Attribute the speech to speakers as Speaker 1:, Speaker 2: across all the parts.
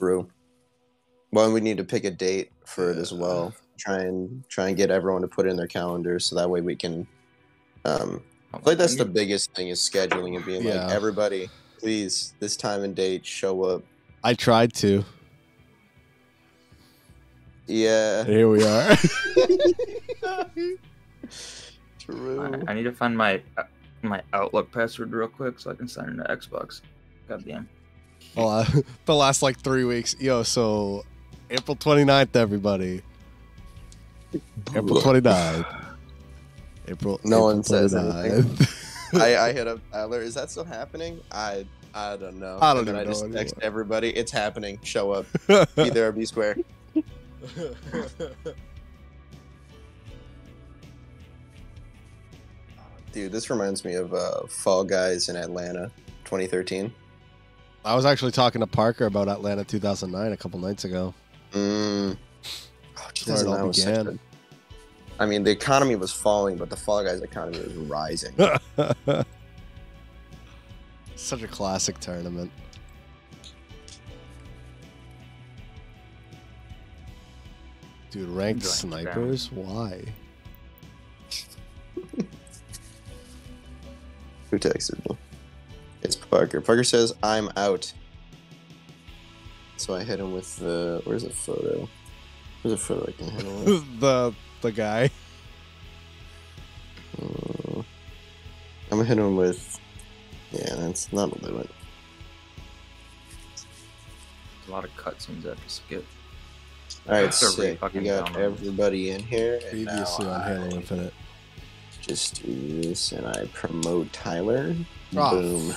Speaker 1: True. Well, we need to pick a date for it as well. Try and try and get everyone to put in their calendars so that way we can. Um, I feel like that's the biggest thing is scheduling and being
Speaker 2: Yeah.
Speaker 1: like, everybody, please, this time and date, show up.
Speaker 2: I tried to.
Speaker 1: Yeah.
Speaker 2: Here we are.
Speaker 1: True.
Speaker 3: I, I need to find my uh, my Outlook password real quick so I can sign into Xbox. Goddamn.
Speaker 2: Well, uh, the last like three weeks. Yo, so April 29th, everybody. April 29th. April.
Speaker 1: No
Speaker 2: April
Speaker 1: one says
Speaker 2: 29th.
Speaker 1: I, I hit up Adler. Is that still happening? I I don't know.
Speaker 2: I don't
Speaker 1: and then
Speaker 2: even
Speaker 1: I just
Speaker 2: know
Speaker 1: text
Speaker 2: anymore.
Speaker 1: everybody. It's happening. Show up. Be there or be square. Dude, this reminds me of uh, Fall Guys in Atlanta, 2013.
Speaker 2: I was actually talking to Parker about Atlanta 2009 a couple nights ago.
Speaker 1: Mm. Oh,
Speaker 2: where it all
Speaker 1: 2009 was
Speaker 2: began.
Speaker 1: a- I mean, the economy was falling, but the Fall Guys economy was rising.
Speaker 2: Such a classic tournament. Dude, ranked
Speaker 3: Enjoying the
Speaker 2: snipers? Why?
Speaker 1: Who texted me? It's Parker. Parker says, I'm out. So I hit him with the. Where's the photo? Where's a photo I can hit him with?
Speaker 2: the the guy.
Speaker 1: Uh, I'm gonna hit him with. Yeah, that's not a limit.
Speaker 3: A lot of cutscenes I have to skip.
Speaker 1: Alright,
Speaker 3: That's a really
Speaker 1: sick. We got
Speaker 3: download.
Speaker 1: everybody in here.
Speaker 2: Previously
Speaker 1: now
Speaker 2: on Halo Infinite.
Speaker 1: Just do this and I promote Tyler.
Speaker 2: Ah,
Speaker 1: Boom.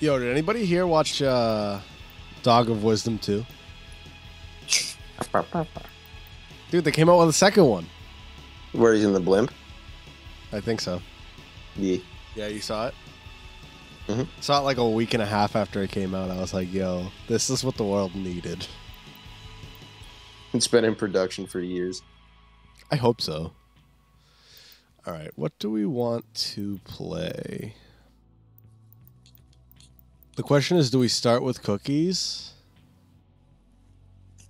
Speaker 2: Yo, did anybody here watch uh, Dog of Wisdom 2? Dude, they came out with a second one.
Speaker 1: Where he's in the blimp?
Speaker 2: I think so.
Speaker 1: Yeah.
Speaker 2: Yeah, you saw it?
Speaker 1: Mhm.
Speaker 2: Saw it like a week and a half after it came out. I was like, yo, this is what the world needed.
Speaker 1: It's been in production for years.
Speaker 2: I hope so. All right, what do we want to play? The question is do we start with cookies?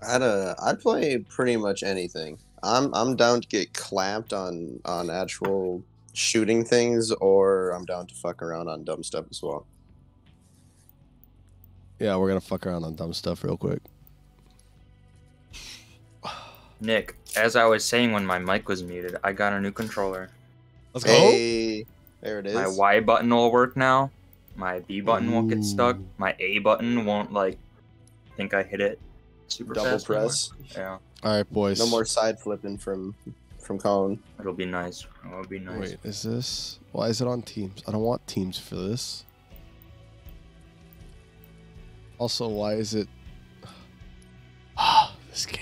Speaker 1: I'd uh, I'd play pretty much anything. I'm I'm down to get clapped on on actual shooting things, or I'm down to fuck around on dumb stuff as well.
Speaker 2: Yeah, we're going to fuck around on dumb stuff real quick.
Speaker 3: Nick, as I was saying when my mic was muted, I got a new controller.
Speaker 2: Let's go.
Speaker 1: Hey, there it is.
Speaker 3: My Y button will work now. My B button won't get stuck. My A button won't like think I hit it super
Speaker 1: Double
Speaker 3: fast anymore.
Speaker 1: press.
Speaker 3: Yeah,
Speaker 2: All right, boys.
Speaker 1: No more side flipping from from Colin.
Speaker 3: it'll be nice. It'll be nice.
Speaker 2: Wait, is this? Why is it on Teams? I don't want Teams for this. Also, why is it? Ah, this game,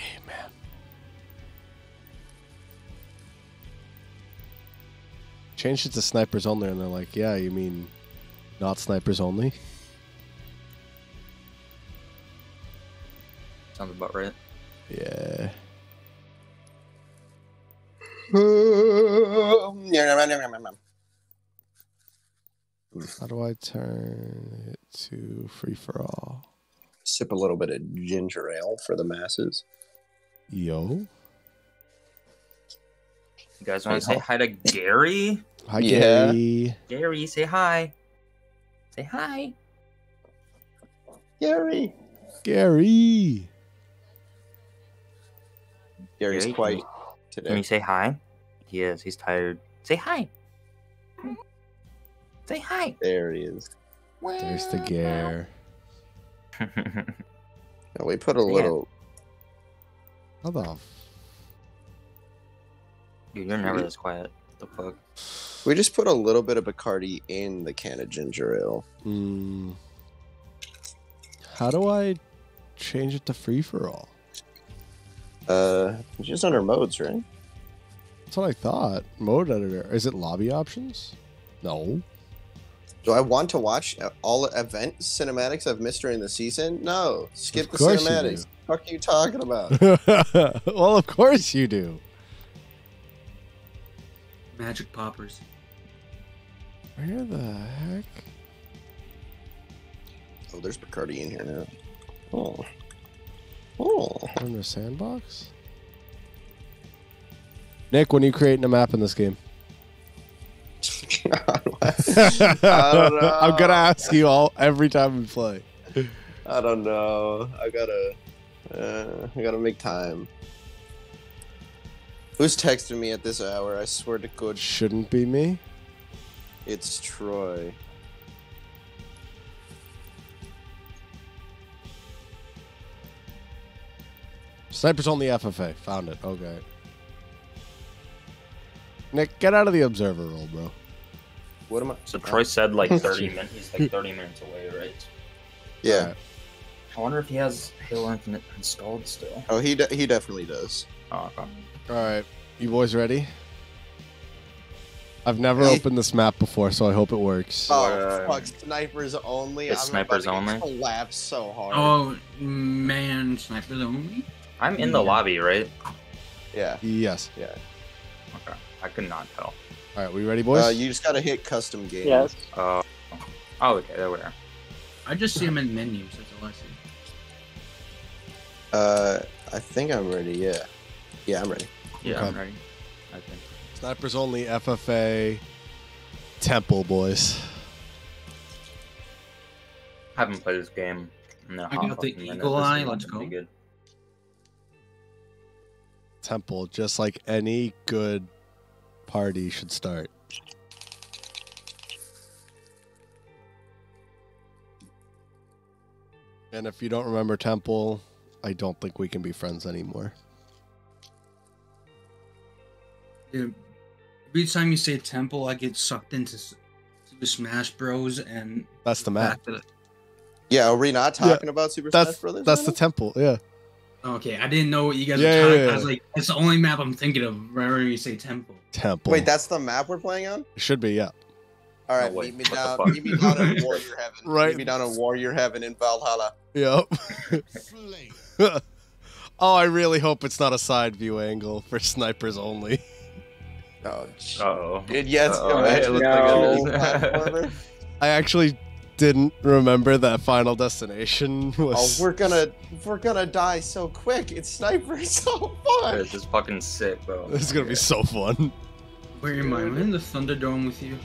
Speaker 2: Changed it to snipers only, and they're like, "Yeah, you mean not snipers only?"
Speaker 3: Sounds about right.
Speaker 2: Yeah. How do I turn it to free for all?
Speaker 1: Sip a little bit of ginger ale for the masses.
Speaker 2: Yo.
Speaker 3: You guys want to say
Speaker 1: how-
Speaker 3: hi to Gary?
Speaker 2: Hi,
Speaker 1: Yeah.
Speaker 2: Gary.
Speaker 3: Gary, say hi. Say hi.
Speaker 1: Gary.
Speaker 2: Gary.
Speaker 1: Gary's
Speaker 3: Gary,
Speaker 1: quite
Speaker 3: Can
Speaker 1: today.
Speaker 3: you say hi? He is. He's tired. Say hi. Say hi.
Speaker 1: There he is.
Speaker 2: There's the Gare.
Speaker 1: Yeah, we put a
Speaker 3: Yeah.
Speaker 1: little.
Speaker 2: How the f-
Speaker 3: Dude, you're never this quiet. What The fuck?
Speaker 1: We just put a little bit of Bacardi in the can of ginger ale.
Speaker 2: Mm. How do I change it to free for all?
Speaker 1: Uh, just under modes, right?
Speaker 2: That's what I thought. Mode editor. Is it lobby options? No.
Speaker 1: Do I want to watch all event cinematics I've missed during the season? No. Skip the
Speaker 2: you
Speaker 1: cinematics.
Speaker 2: do.
Speaker 1: What are you talking about?
Speaker 2: well, of course you do.
Speaker 4: Magic poppers.
Speaker 2: Where the heck?
Speaker 1: oh, there's Bacardi in here now. Oh. Oh.
Speaker 2: In the sandbox? Nick, when are you creating a map in this game?
Speaker 1: I don't know.
Speaker 2: I'm gonna ask you all every time we play.
Speaker 1: I don't know. I gotta. Uh, I gotta make time. Who's texting me at this hour? I swear to God,
Speaker 2: Shouldn't be me.
Speaker 1: it's Troy.
Speaker 2: Sniper's on the FFA. Found it. Okay. Nick, get out of the observer role, bro.
Speaker 1: What am I?
Speaker 3: So Troy said like 30 minutes. He's like 30 minutes away, right?
Speaker 1: Yeah.
Speaker 2: Alright.
Speaker 3: I wonder if he has Halo Infinite installed still.
Speaker 1: Oh, he de- he definitely does.
Speaker 3: Oh, okay.
Speaker 2: All right, you boys ready? I've never
Speaker 1: Hey.
Speaker 2: opened this map before, so I hope it works.
Speaker 1: Oh
Speaker 3: Uh,
Speaker 1: fuck! Snipers only.
Speaker 3: it's
Speaker 1: I'm about
Speaker 3: snipers
Speaker 1: to
Speaker 3: only?
Speaker 1: Collapse so hard.
Speaker 4: Oh man, snipers only.
Speaker 3: I'm in the
Speaker 4: Yeah.
Speaker 3: lobby, right?
Speaker 1: Yeah.
Speaker 2: Yes.
Speaker 1: Yeah.
Speaker 3: Okay. I could not tell.
Speaker 2: All right, we ready, boys?
Speaker 1: Uh, you just gotta hit custom game.
Speaker 5: Yes.
Speaker 3: Uh, oh, okay, there we are.
Speaker 4: I just see them in menus. That's all I see.
Speaker 1: Uh, I think I'm ready. Yeah. Yeah, I'm ready.
Speaker 3: Yeah,
Speaker 2: Okay.
Speaker 3: I'm ready. I think.
Speaker 2: Snipers only FFA Temple, boys.
Speaker 3: haven't played this game. in a
Speaker 4: I
Speaker 3: hot
Speaker 4: got the eagle eye, let's go.
Speaker 3: Good.
Speaker 2: Temple, just like any good party should start. And if you don't remember Temple, I don't think we can be friends anymore.
Speaker 4: Dude, every time you say temple, I get sucked into s- Super Smash Bros. and
Speaker 2: That's the map.
Speaker 4: back to the-
Speaker 1: Yeah, are we not talking about Super
Speaker 2: That's
Speaker 1: Smash Brothers?
Speaker 2: that's
Speaker 1: right
Speaker 2: the temple. Yeah.
Speaker 4: Oh, okay, I didn't know what you guys
Speaker 2: Yeah,
Speaker 4: were talking.
Speaker 2: yeah,
Speaker 4: I was
Speaker 2: yeah.
Speaker 4: like, it's the only map I'm thinking of whenever you say temple.
Speaker 2: Temple.
Speaker 1: Wait, that's the map we're playing on.
Speaker 2: it should be. Yeah.
Speaker 1: All right,
Speaker 3: Oh,
Speaker 1: meet me down.
Speaker 3: fuck?
Speaker 1: Meet me down in Warrior Heaven.
Speaker 2: Right.
Speaker 1: Meet me down in Warrior Heaven in Valhalla.
Speaker 2: Yep. oh, I really hope it's not a side view angle for snipers only.
Speaker 1: Oh, sh-
Speaker 3: Uh-oh.
Speaker 1: Dude, yes.
Speaker 3: Uh-oh,
Speaker 1: imagine
Speaker 3: it looks
Speaker 1: like
Speaker 5: like
Speaker 1: a
Speaker 5: it
Speaker 3: is.
Speaker 1: platformer.
Speaker 2: I actually didn't remember that Final Destination was.
Speaker 1: Oh, we're gonna we're gonna die so quick. It's sniper. It's so fun.
Speaker 3: This is fucking sick, bro.
Speaker 2: This is gonna be so fun.
Speaker 4: Where am I? I'm in the Thunderdome with you.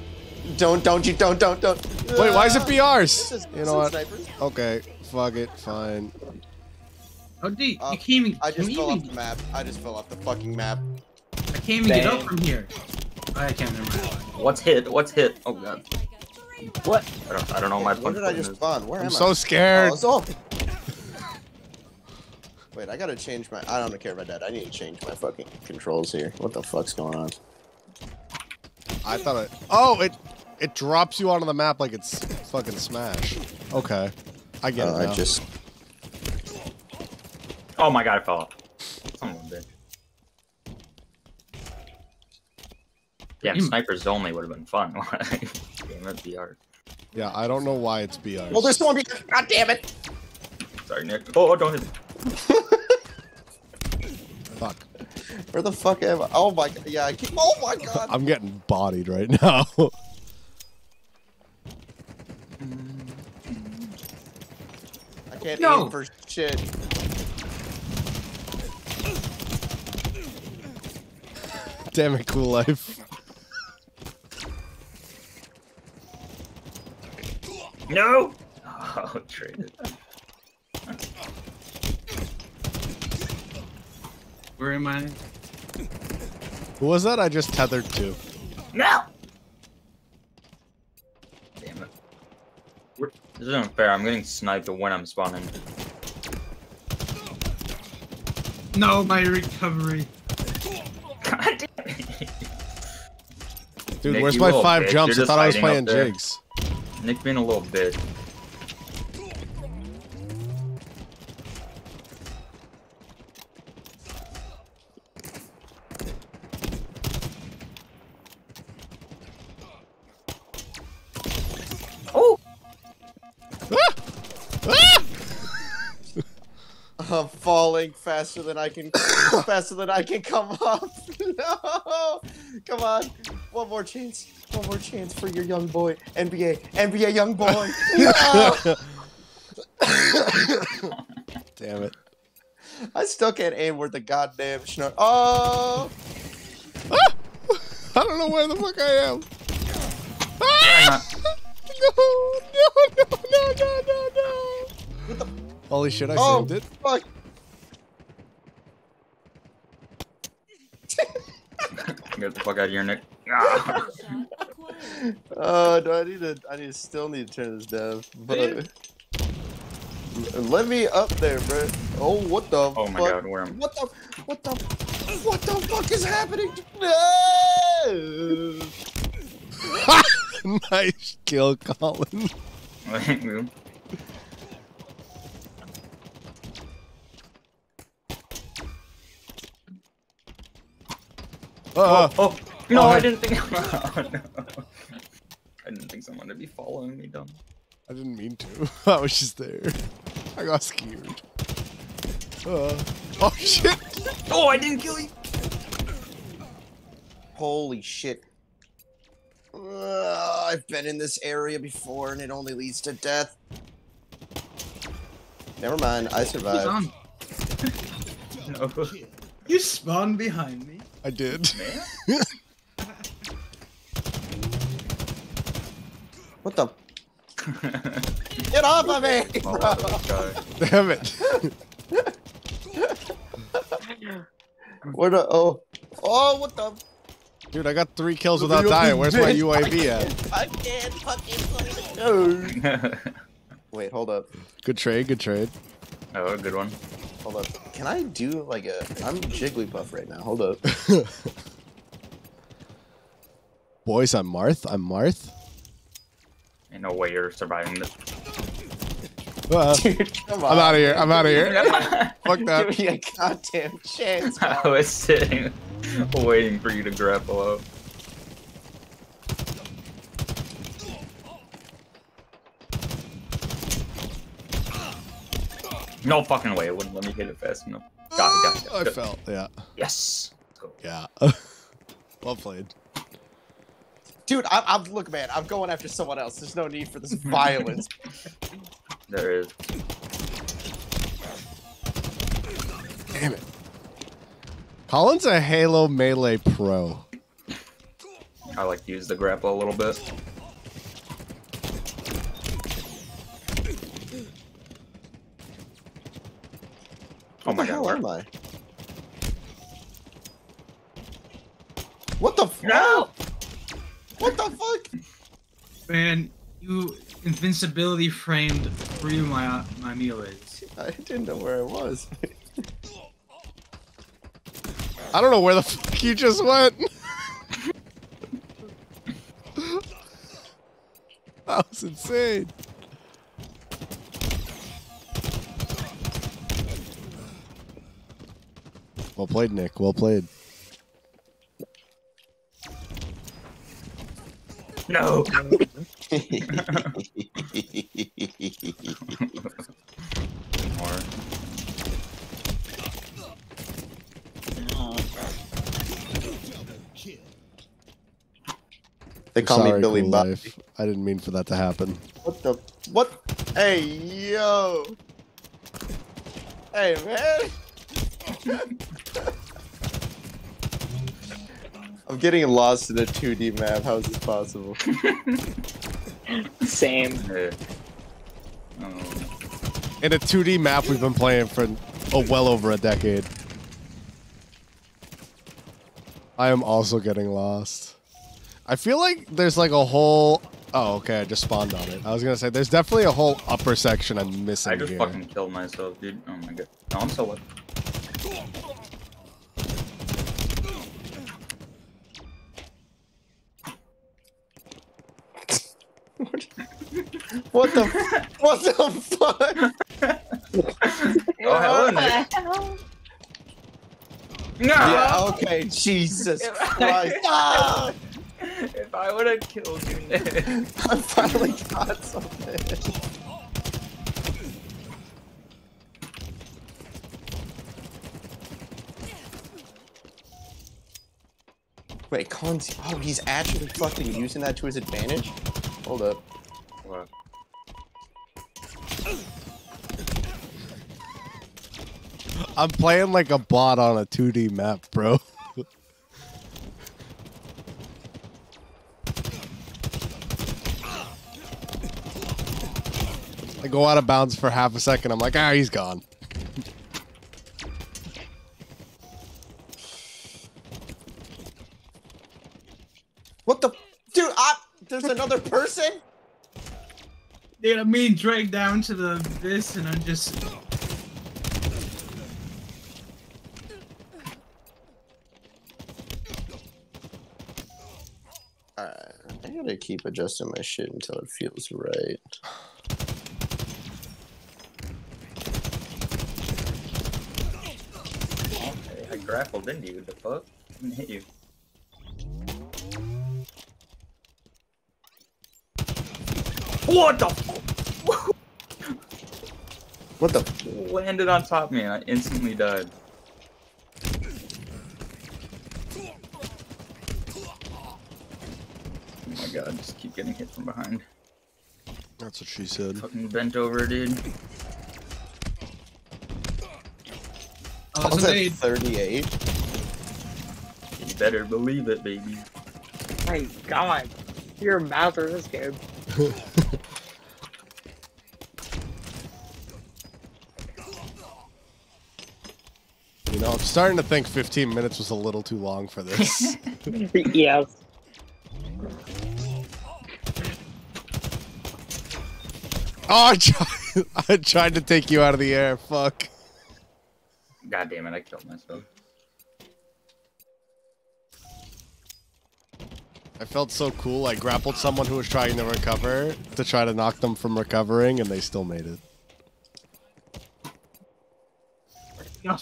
Speaker 1: Don't don't you don't don't don't.
Speaker 2: Wait, why is it BRs?
Speaker 1: This is,
Speaker 2: You know what?
Speaker 1: snipers.
Speaker 2: Okay, fuck it, fine.
Speaker 4: How do
Speaker 1: Uh,
Speaker 4: you can't even,
Speaker 1: I just
Speaker 4: we
Speaker 1: fell off the map. I just fell off the fucking map.
Speaker 4: I can't even get up from here. I can't remember.
Speaker 3: What's hit? What's hit? Oh god.
Speaker 5: What?
Speaker 3: I don't. I don't know my
Speaker 1: Where did I just
Speaker 3: is.
Speaker 1: spawn? Where
Speaker 2: I'm
Speaker 1: am
Speaker 2: so
Speaker 1: I?
Speaker 2: scared.
Speaker 1: Oh, it's. Wait, I gotta change my. I don't care about that. I need to change my fucking controls here. What the fuck's going on?
Speaker 2: I thought it. Oh, it it drops you onto the map like it's fucking Smash. Okay, I get
Speaker 1: Uh,
Speaker 2: it now.
Speaker 1: I just.
Speaker 3: Oh my god, I fell off. Son of a bitch. Yeah,
Speaker 4: You-
Speaker 3: snipers only would have been fun. Damn it, BR.
Speaker 2: Yeah, I don't know why it's BRs.
Speaker 1: Well, there's someone behind. God damn it!
Speaker 3: Sorry, Nick. Oh, don't hit me.
Speaker 2: Fuck.
Speaker 1: Where the fuck am I? Oh my god! Yeah, I keep. Oh my god!
Speaker 2: I'm getting bodied right now.
Speaker 1: I can't
Speaker 4: No.
Speaker 1: aim for shit.
Speaker 2: Damn it, cool life.
Speaker 3: No! Oh, traded.
Speaker 4: Where am I?
Speaker 2: Who was that? I just tethered to.
Speaker 3: No! Damn it. We're- This isn't fair. I'm getting sniped when I'm spawning.
Speaker 4: No, my recovery.
Speaker 3: God damn it.
Speaker 2: Dude,
Speaker 3: Nick,
Speaker 2: where's my five
Speaker 3: bitch,
Speaker 2: jumps? I
Speaker 3: you're
Speaker 2: thought I was playing
Speaker 3: hiding there.
Speaker 2: jigs.
Speaker 3: Nick being a little bitch. Oh! Ah!
Speaker 1: I'm falling faster than I can. faster than I can come up. no! Come on! One more chance. One more chance for your young boy. NBA. NBA young boy.
Speaker 2: Damn it.
Speaker 1: I still can't aim where the goddamn schnur. Oh!
Speaker 2: I don't know where the fuck I am. Ah! No, no, no, no, no, no, no.
Speaker 1: What the
Speaker 2: Holy shit, I
Speaker 1: Oh.
Speaker 2: saved it.
Speaker 1: fuck?
Speaker 3: Get the fuck out of here, Nick. Ah.
Speaker 1: Oh, do I need to? I need to still need to turn this down. But let me up there, bro. Oh, what the?
Speaker 3: Oh my
Speaker 1: fuck?
Speaker 3: god, where am
Speaker 1: What the? What the? What the fuck is happening? No!
Speaker 2: nice kill, Colin. Uh,
Speaker 3: oh, no,
Speaker 2: Oh,
Speaker 3: I
Speaker 2: hey.
Speaker 3: didn't think. Oh, no. I didn't think someone would be following me, dumb.
Speaker 2: I didn't mean to. I was just there. I got scared. Uh, oh shit!
Speaker 3: Oh, I didn't kill you.
Speaker 1: Holy shit! Uh, I've been in this area before, and it only leads to death. Never mind, I
Speaker 4: He's
Speaker 1: survived.
Speaker 4: on.
Speaker 3: No,
Speaker 4: You spawned behind me.
Speaker 2: I did.
Speaker 1: What the? Get off of me!
Speaker 3: Oh,
Speaker 1: bro.
Speaker 2: Damn it.
Speaker 1: Where the? Oh, oh, what the?
Speaker 2: Dude, I got three kills without dying. Where's my UAV at?
Speaker 1: I can't fucking play No. Wait, hold up,
Speaker 2: Good trade, good trade.
Speaker 3: oh, good one.
Speaker 1: hold up. Can I do like a? I'm Jigglypuff right now. Hold up.
Speaker 2: Boys, I'm Marth. I'm Marth.
Speaker 3: Ain't no way you're surviving this.
Speaker 2: Uh,
Speaker 1: Dude, come on.
Speaker 2: I'm out of here. I'm out of here. Fuck that.
Speaker 1: Give me a goddamn chance.
Speaker 3: I was sitting, waiting for you to grapple up. No fucking way, it wouldn't let me hit it fast enough. Got it, got it, got
Speaker 2: I fell. Yeah.
Speaker 3: Yes.
Speaker 2: Yeah. well played.
Speaker 1: Dude, I'm, I'm look, man. I'm going after someone else. There's no need for this violence.
Speaker 3: There is.
Speaker 2: Damn it. Colin's a Halo Melee pro.
Speaker 3: I like to use the grapple a little bit. Oh
Speaker 1: What
Speaker 3: my
Speaker 1: the
Speaker 3: god,
Speaker 1: hell
Speaker 3: where-
Speaker 1: am I? What the fuck?
Speaker 3: No!
Speaker 1: What the fuck?
Speaker 4: Man, you invincibility framed where you my my meal is.
Speaker 1: I didn't know where it was.
Speaker 2: I don't know where the fuck you just went. that was insane. Well played, Nick. Well played.
Speaker 3: No! More.
Speaker 1: they call
Speaker 2: Sorry,
Speaker 1: me Billy
Speaker 2: cool
Speaker 1: Bob.
Speaker 2: I didn't mean for that to happen.
Speaker 1: What the? What? Hey, yo. Hey, man. I'm getting lost in a 2D map. How is this possible?
Speaker 5: Same.
Speaker 3: Oh.
Speaker 2: In a 2D map we've been playing for oh, well over a decade. I am also getting lost. I feel like there's like a whole. Oh, okay. I just spawned on it. I was gonna say there's definitely a whole upper section I'm missing
Speaker 3: I just
Speaker 2: here.
Speaker 3: fucking killed myself, dude. Oh my god. No, I'm still alive.
Speaker 1: What the? what the fuck?
Speaker 3: Oh, hell no. No!
Speaker 1: Yeah. Okay. Jesus Christ. Ah!
Speaker 3: If I would have killed you, Nick.
Speaker 1: I finally got something. Wait, Colin's. Oh, he's actually fucking using that to his advantage? Hold up.
Speaker 3: What?
Speaker 2: I'm playing like a bot on a 2D map, bro. I go out of bounds for half a second. I'm like, ah, he's gone.
Speaker 1: What the, dude? I, there's another person.
Speaker 4: Dude, I'm being dragged down to the this, and I'm just.
Speaker 1: Alright, I gotta keep adjusting my shit until it feels right.
Speaker 3: Okay, I grappled into you. The fuck? I didn't hit you. What the? Fuck?
Speaker 1: What the?
Speaker 3: Landed on top of me and I instantly died. Oh my god, just keep getting hit from behind.
Speaker 2: That's what she said.
Speaker 3: Fucking bent over, dude.
Speaker 4: Oh,
Speaker 1: I was
Speaker 4: a
Speaker 1: at 38.
Speaker 3: You better believe it, baby.
Speaker 5: My god. You're a master of this game.
Speaker 2: You know, I'm starting to think 15 minutes was a little too long for this.
Speaker 5: yes.
Speaker 2: oh, I tried, I tried to take you out of the air. Fuck.
Speaker 3: God damn it, I killed myself.
Speaker 2: I felt so cool. I grappled someone who was trying to recover to try to knock them from recovering, and they still made it.
Speaker 4: How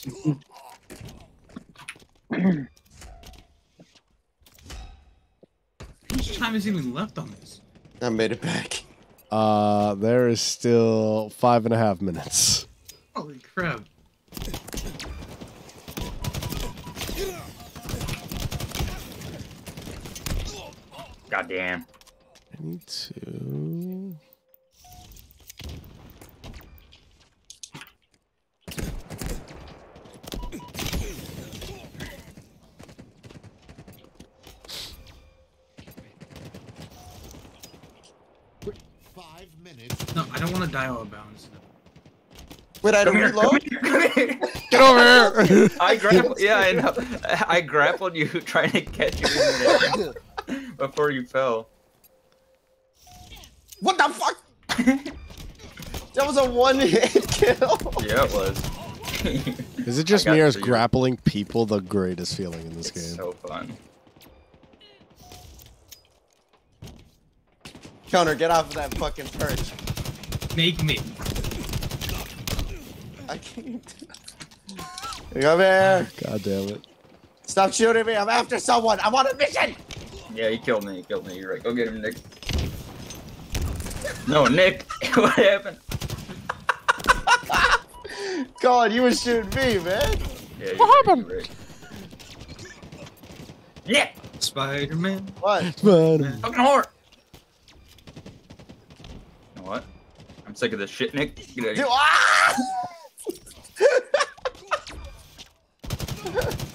Speaker 4: much time is even left on this?
Speaker 1: I made it back.
Speaker 2: Uh, there is still five and a half minutes.
Speaker 4: Holy crap.
Speaker 3: Damn.
Speaker 2: I need to.
Speaker 6: Five minutes.
Speaker 4: No, I don't want to die out of bounds.
Speaker 1: Wait, I don't
Speaker 3: Come here, come
Speaker 1: reload?
Speaker 3: here, come here.
Speaker 2: Get over here!
Speaker 3: I grappled. Yeah, I know. I grappled you, trying to catch you in there before you fell.
Speaker 1: What the fuck? that was a one hit kill.
Speaker 3: Yeah, it was.
Speaker 2: Is it just me or is grappling people the greatest feeling in this
Speaker 3: It's
Speaker 2: game?
Speaker 3: so fun.
Speaker 1: Counter, get off of that fucking perch.
Speaker 4: Make me.
Speaker 1: I can't. Come here.
Speaker 2: God damn it.
Speaker 1: Stop shooting me. I'm after someone. I'm on a mission.
Speaker 3: Yeah, he killed me. He killed me. You're right. Go get him, Nick. No, Nick. what happened?
Speaker 1: God, you were shooting me, man.
Speaker 3: Yeah,
Speaker 2: What happened?
Speaker 3: you're right. Yeah,
Speaker 4: Spider Man.
Speaker 1: What?
Speaker 2: Spider Man.
Speaker 3: fucking whore. You know what? I'm sick of this shit, Nick. Get out of
Speaker 1: Dude,
Speaker 3: here.
Speaker 1: Ah!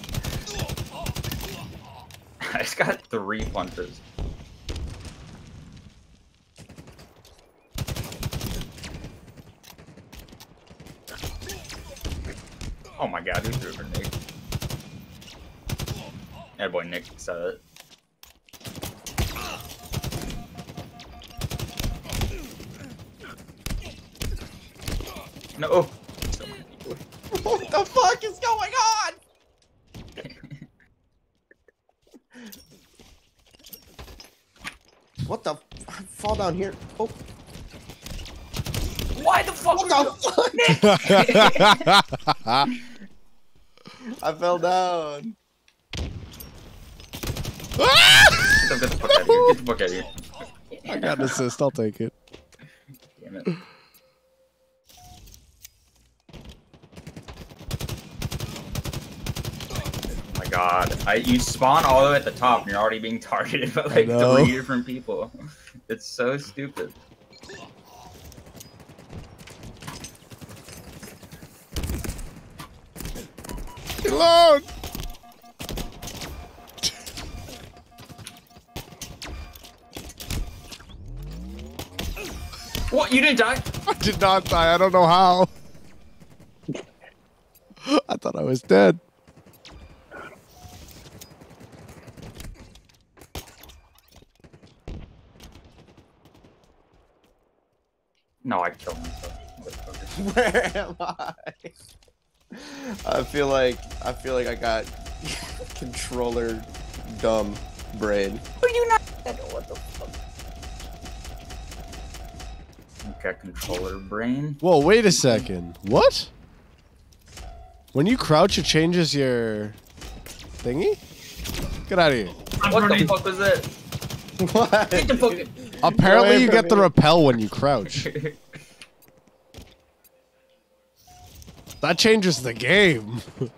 Speaker 3: I just got three punches. Oh my god, who threw a grenade? That boy Nick said it. No!
Speaker 1: What the fuck is going on? What the? I fall down here. Oh,
Speaker 3: Why the fuck?
Speaker 1: what
Speaker 3: would you-
Speaker 1: the fuck? I fell down.
Speaker 3: Get the fuck out of here. Get the fuck out of here.
Speaker 2: I got an assist. I'll take it.
Speaker 3: Damn it. Oh my god. I you spawn all the way at the top and you're already being targeted by like three different people. It's so stupid.
Speaker 2: me alone.
Speaker 3: What? You didn't die?
Speaker 2: I did not die. I don't know how. I thought I was dead.
Speaker 3: No, I killed myself.
Speaker 1: Where am I? I feel like I feel like I got controller dumb brain. Are you not? What the fuck?
Speaker 3: Got controller brain.
Speaker 2: Whoa, wait a second. What? When you crouch, it changes your thingy? Get out of here.
Speaker 3: What the fuck was that?
Speaker 1: What?
Speaker 3: Get the fuck.
Speaker 2: Apparently, you
Speaker 1: from
Speaker 2: get the
Speaker 1: me.
Speaker 2: repel when you crouch. That changes the game.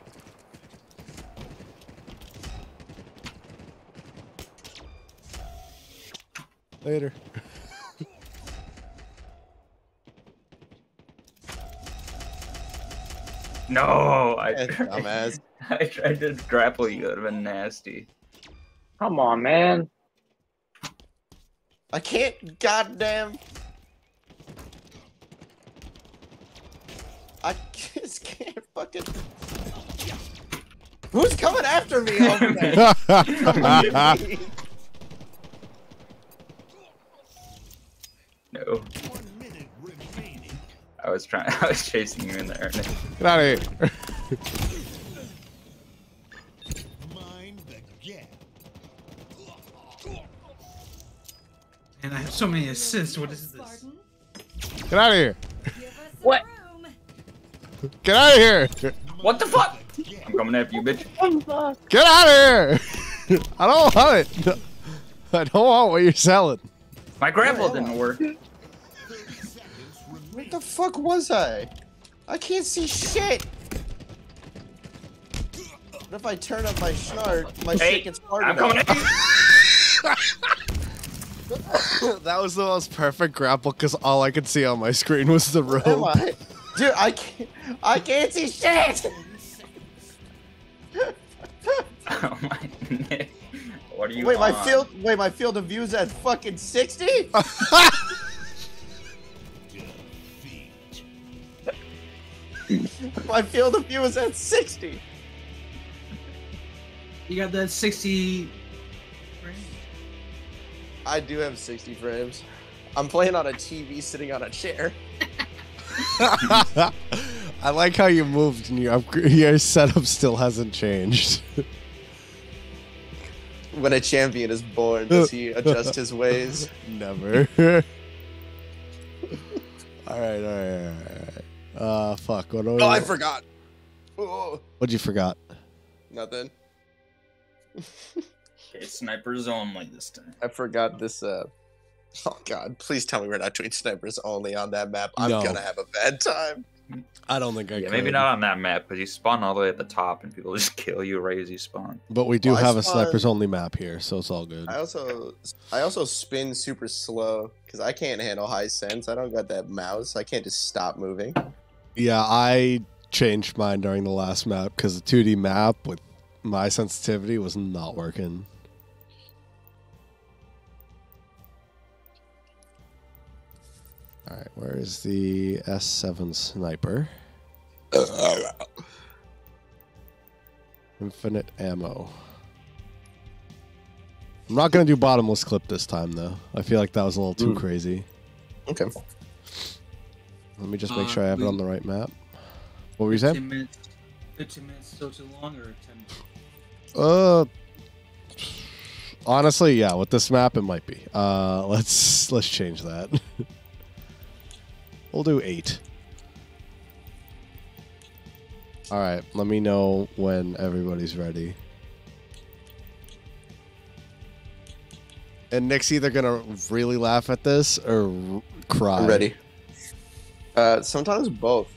Speaker 2: Later.
Speaker 3: no, I
Speaker 1: That's dumbass.
Speaker 3: I tried to grapple you. It would have been nasty.
Speaker 5: Come on, man.
Speaker 1: I can't goddamn. I just can't fucking. Who's coming after me over there?
Speaker 3: No,
Speaker 6: One minute remaining.
Speaker 3: I was trying. I was chasing you in there.
Speaker 2: Get out of here.
Speaker 6: Mind the gap.
Speaker 4: And I have so many assists. What is this?
Speaker 2: Get out of here.
Speaker 7: give us some
Speaker 5: What?
Speaker 2: Get out of here.
Speaker 3: What the fuck? I'm coming after you, bitch.
Speaker 5: What the fuck?
Speaker 2: Get out of here. I don't want it. I don't want what you're selling.
Speaker 3: My grapple didn't work.
Speaker 6: Thirty seconds
Speaker 1: What the fuck was I? I can't see shit. What if I turn up my snart? My
Speaker 3: Hey,
Speaker 1: shit gets harder.
Speaker 3: I'm coming
Speaker 1: enough.
Speaker 3: at you.
Speaker 2: that was the most perfect grapple because all I could see on my screen was the
Speaker 1: Am
Speaker 2: rope.
Speaker 1: I? Dude, I can't. I can't see shit.
Speaker 3: Oh my. Nick. What are you
Speaker 1: Wait, my field. Wait, my field of views at fucking sixty. My field of view is at sixty.
Speaker 4: You got that 60.
Speaker 1: I do have sixty frames. I'm playing on a TV, sitting on a chair.
Speaker 2: I like how you moved and your your setup still hasn't changed.
Speaker 1: When a champion is born, does he adjust his ways?
Speaker 2: Never. all right, all right, all right. Uh, fuck. What?
Speaker 1: Oh, I forgot. Oh,
Speaker 2: What'd you forgot?
Speaker 1: nothing.
Speaker 3: Okay, snipers only this time.
Speaker 1: I forgot this. Uh... Oh God! Please tell me we're not doing snipers only on that map. I'm
Speaker 2: No.
Speaker 1: gonna have a bad time.
Speaker 2: I don't think I
Speaker 3: Yeah,
Speaker 2: could.
Speaker 3: maybe not on that map because you spawn all the way at the top and people just kill you right as you spawn.
Speaker 2: But we do
Speaker 1: Well, I
Speaker 2: have a snipers only map here, so it's all good.
Speaker 1: I also, I also spin super slow because I can't handle high sense. I don't got that mouse. I can't just stop moving.
Speaker 2: Yeah, I changed mine during the last map because the 2D map with my sensitivity was not working. All right, where is the S7 sniper? Infinite ammo. I'm not gonna do bottomless clip this time though. I feel like that was a little too
Speaker 1: Mm.
Speaker 2: crazy.
Speaker 1: Okay.
Speaker 2: Let me just make
Speaker 4: Uh,
Speaker 2: sure I have it on the right map. What were you saying?
Speaker 4: 15 minutes, 15 minutes still too long or 10 minutes?
Speaker 2: Uh, honestly, yeah. With this map, it might be. Uh, let's let's change that. we'll do eight. All right. Let me know when everybody's ready. And Nick's either gonna really laugh at this or cry.
Speaker 1: I'm ready. Uh, sometimes both.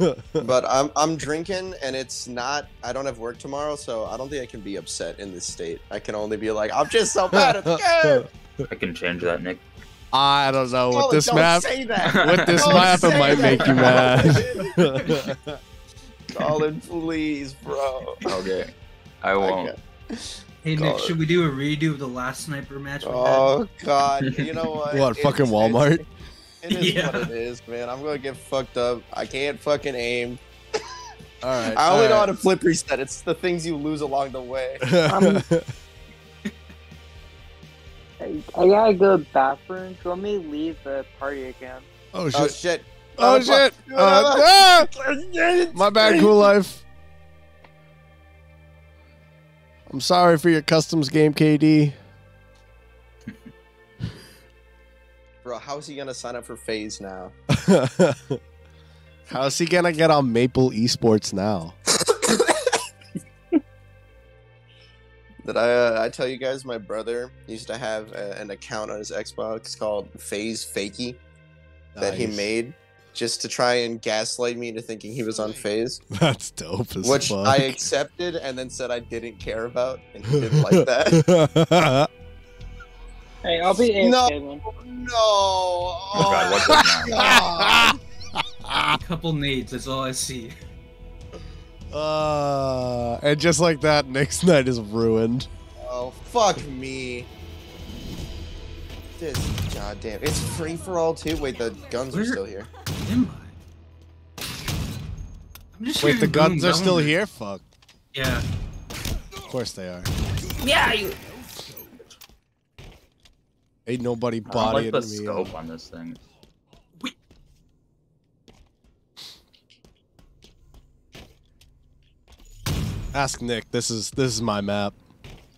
Speaker 1: but I'm I'm drinking and it's not. I don't have work tomorrow, so I don't think I can be upset in this state. I can only be like, I'm just so bad at the game.
Speaker 3: I can change that, Nick.
Speaker 2: I don't know. With
Speaker 1: Oh,
Speaker 2: this
Speaker 1: don't
Speaker 2: map,
Speaker 1: say that.
Speaker 2: with this
Speaker 1: Don't
Speaker 2: map, it might
Speaker 1: that.
Speaker 2: make you mad.
Speaker 1: Colin, please, bro.
Speaker 3: Okay. I
Speaker 1: I
Speaker 3: won't.
Speaker 1: can't.
Speaker 4: Hey Nick,
Speaker 1: God.
Speaker 4: should we do a redo of the last sniper match? we had?
Speaker 1: Oh god, you know what?
Speaker 2: What, fucking Walmart?
Speaker 1: It is
Speaker 4: Yeah.
Speaker 1: what it is, man. I'm gonna get fucked up. I can't fucking aim.
Speaker 2: All right.
Speaker 1: I only know how to flip reset. It's the things you lose along the way.
Speaker 2: Right.
Speaker 5: I, I gotta go to the bathroom. So let me leave the party again.
Speaker 2: oh
Speaker 1: Oh
Speaker 2: shit!
Speaker 1: shit!
Speaker 2: Oh
Speaker 1: Uh,
Speaker 2: shit!
Speaker 1: fuck.
Speaker 2: Uh, ah! My bad, cool life. I'm sorry for your customs game, KD.
Speaker 1: Bro, how's he gonna sign up for FaZe now?
Speaker 2: How's he gonna get on Maple Esports now?
Speaker 1: Did I uh, I tell you guys my brother used to have a, an account on his Xbox called FaZe Fakey that he made just to try and gaslight me into thinking he was on FaZe,
Speaker 2: That's dope as
Speaker 1: which
Speaker 2: fuck.
Speaker 1: I accepted and then said I didn't care about, and he didn't like that.
Speaker 5: Hey, I'll be AFK
Speaker 1: No.
Speaker 5: then.
Speaker 1: No!
Speaker 3: Oh god, what's
Speaker 1: Oh,
Speaker 3: that?
Speaker 1: God.
Speaker 4: A couple nades, that's all I see.
Speaker 2: Uh, and just like that, next night is ruined.
Speaker 1: Oh, fuck me. This goddamn. It's free for all too. Wait, the guns are still here.
Speaker 4: Am I? I'm just
Speaker 2: Wait, the guns are still here? Fuck.
Speaker 4: Yeah.
Speaker 2: Of course they are.
Speaker 3: Yeah, you.
Speaker 2: Ain't nobody
Speaker 3: I don't
Speaker 2: bodying
Speaker 3: like the
Speaker 2: me.
Speaker 3: scope on this thing.
Speaker 2: Ask Nick. This is this is my map.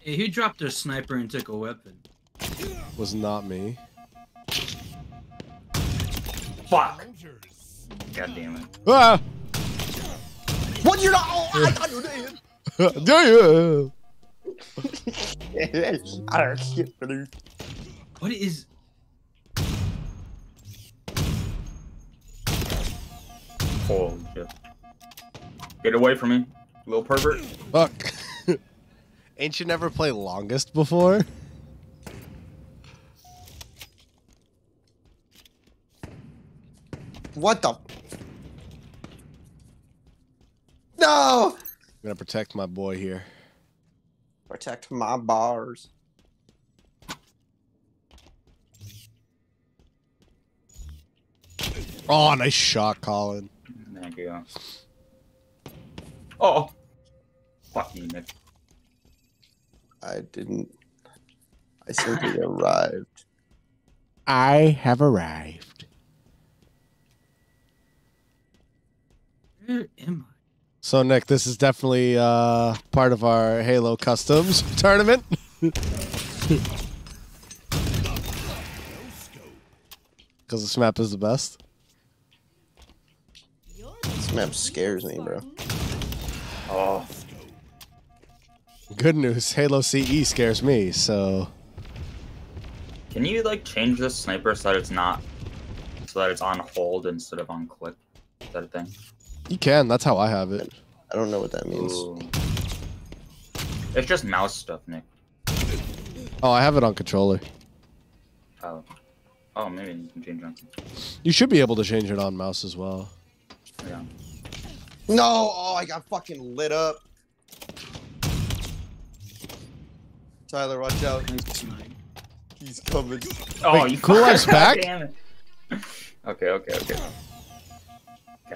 Speaker 4: Hey, who dropped their sniper and took a weapon?
Speaker 2: Was not me.
Speaker 3: Fuck. God damn it.
Speaker 2: Ah!
Speaker 1: What? You're not. Oh, I thought you were dead.
Speaker 2: yeah, yeah.
Speaker 1: I don't shit for you.
Speaker 4: What is?
Speaker 3: Holy shit. Get away from me, little pervert.
Speaker 2: Fuck. Ain't you never played longest before?
Speaker 1: What the? No!
Speaker 2: I'm gonna protect my boy here.
Speaker 1: Protect my bars.
Speaker 2: Oh, nice shot, Colin.
Speaker 3: Thank you. Oh. Fuck you, Nick.
Speaker 1: I didn't. I simply arrived.
Speaker 2: I have arrived.
Speaker 4: Where am I?
Speaker 2: So Nick, this is definitely uh, part of our Halo Customs tournament. Because this map is the best.
Speaker 1: This map scares me, bro.
Speaker 3: Oh.
Speaker 2: Good news, Halo CE scares me, so
Speaker 3: Can you like change this sniper so that it's not so that it's on hold instead of on click? Is that a thing?
Speaker 2: you can. That's how I have it.
Speaker 1: I don't know what that means.
Speaker 3: Ooh. It's just mouse stuff, Nick.
Speaker 2: Oh, I have it on controller.
Speaker 3: Oh. Oh, maybe you can change it.
Speaker 2: You should be able to change it on mouse as well.
Speaker 3: Yeah.
Speaker 1: No! Oh, I got fucking lit up. Tyler, watch out. He's coming.
Speaker 3: Oh,
Speaker 2: Wait,
Speaker 3: you
Speaker 2: Cool Life's
Speaker 3: God
Speaker 2: back?
Speaker 3: Okay, okay, okay. Okay,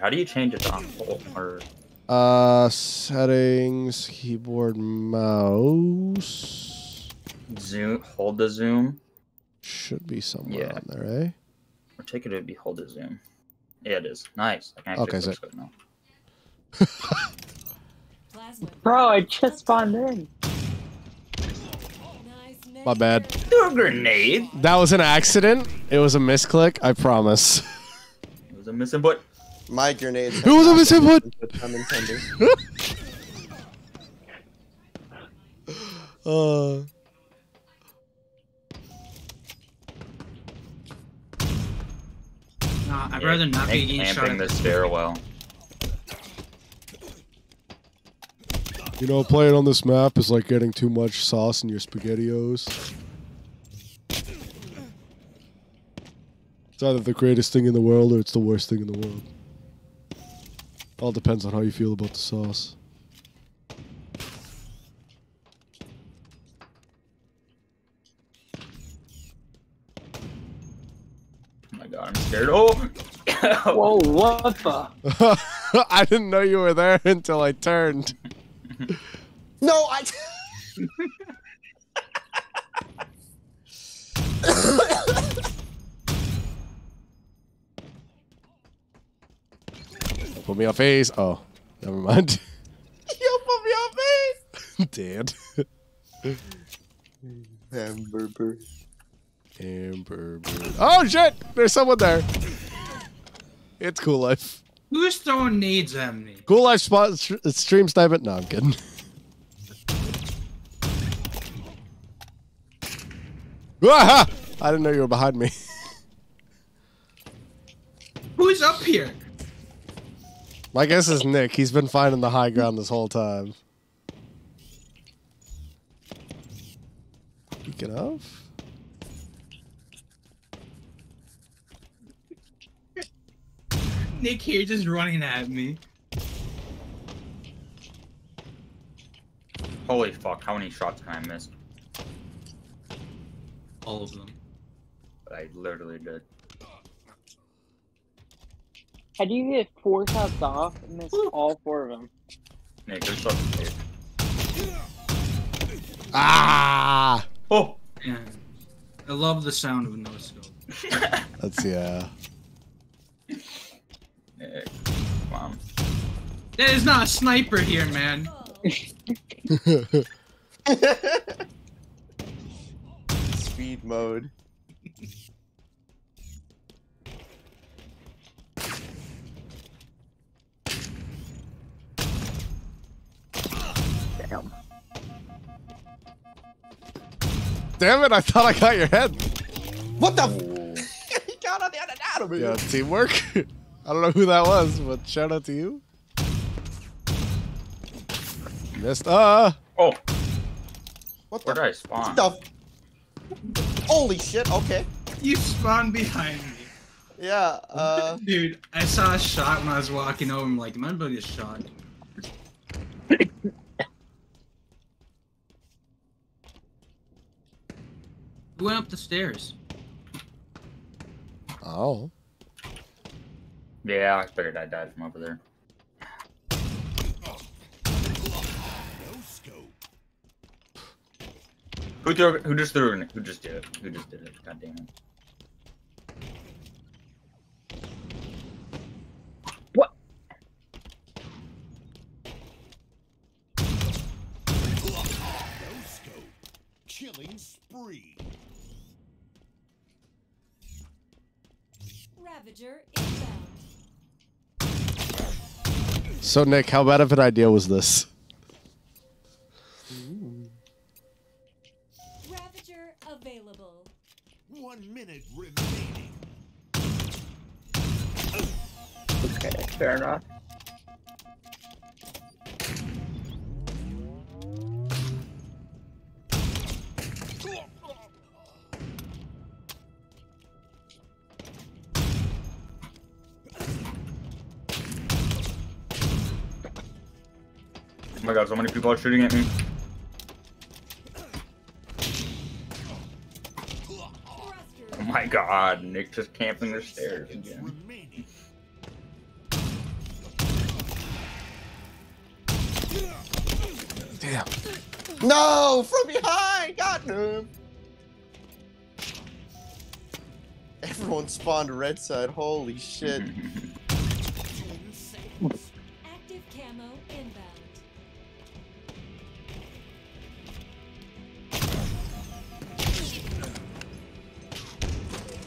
Speaker 3: how do you change it to on hold or
Speaker 2: Uh, settings, keyboard, mouse.
Speaker 3: zoom? Hold the zoom,
Speaker 2: Should be somewhere
Speaker 3: Yeah.
Speaker 2: on there, eh?
Speaker 3: or take it to be hold the zoom. Yeah, it is. Nice. I can actually
Speaker 2: Okay, so-
Speaker 3: it now.
Speaker 5: Bro, I just spawned in.
Speaker 2: My bad.
Speaker 3: Do a grenade.
Speaker 2: That was an accident. It was a misclick. I promise.
Speaker 3: It was a missing, but
Speaker 1: My grenade.
Speaker 2: It was a missing one.
Speaker 1: I'm intending.
Speaker 2: Uh,
Speaker 4: Nah, I'd rather not be
Speaker 3: Nick
Speaker 4: getting shot
Speaker 3: camping
Speaker 4: at
Speaker 3: the stairwell.
Speaker 2: You know, playing on this map is like getting too much sauce in your spaghettios. It's either the greatest thing in the world or it's the worst thing in the world. All depends on how you feel about the sauce.
Speaker 3: Oh my god, I'm scared. Oh!
Speaker 5: Whoa, what the?
Speaker 2: I didn't know you were there until I turned.
Speaker 1: No, I.
Speaker 2: Put me on FaZe. Oh, never mind.
Speaker 1: you put me on FaZe.
Speaker 2: Dead.
Speaker 1: Hamburger.
Speaker 2: Amber Bird. Oh shit! There's someone there. It's Cool Life.
Speaker 4: Who's throwing nades at me?
Speaker 2: Cool Life spot st- stream snipe No, I'm kidding. I didn't know you were behind me.
Speaker 4: Who's up here?
Speaker 2: My guess is Nick. He's been finding the high ground this whole time. Speaking of,
Speaker 4: Nick here just running at me.
Speaker 3: Holy fuck, how many shots can I miss?
Speaker 4: All of them.
Speaker 3: I literally did.
Speaker 5: How do you get four shots off and miss all four of them?
Speaker 3: Nick, you're such a
Speaker 2: ah,
Speaker 3: Oh!
Speaker 4: Yeah. I love the sound of a no scope.
Speaker 2: that's yeah.
Speaker 3: Nick, come on.
Speaker 4: That is not a sniper here, man.
Speaker 1: Speed mode.
Speaker 5: Damn.
Speaker 2: Damn it! I thought I got your head.
Speaker 1: What the?
Speaker 3: Ooh.
Speaker 1: He got on the anatomy.
Speaker 2: Yeah, teamwork. I don't know who that was, but shout out to you. Missed. Uh,
Speaker 3: Oh,
Speaker 1: What
Speaker 3: where
Speaker 1: the?
Speaker 3: did I spawn?
Speaker 1: What the? f- Holy shit. Okay.
Speaker 4: You spawned behind me.
Speaker 1: Yeah. Uh.
Speaker 4: Dude, I saw a shot when I was walking over. I'm like, am I about to get shot? Who went up the stairs?
Speaker 2: oh.
Speaker 3: Yeah, I figured I died from over there.
Speaker 6: No scope.
Speaker 3: Who threw, who just threw it? Who just did it? Who just did it? God damn it.
Speaker 6: No scope. Killing spree.
Speaker 7: Ravager inbound.
Speaker 2: So Nick, how bad of an idea was this?
Speaker 7: Ravager available.
Speaker 6: One minute remaining.
Speaker 5: Okay, fair enough.
Speaker 3: My god, so many people are shooting at me. Oh my god, Nick just camping the stairs again.
Speaker 2: Damn.
Speaker 1: No, from behind. God no. Everyone spawned red side. Holy shit.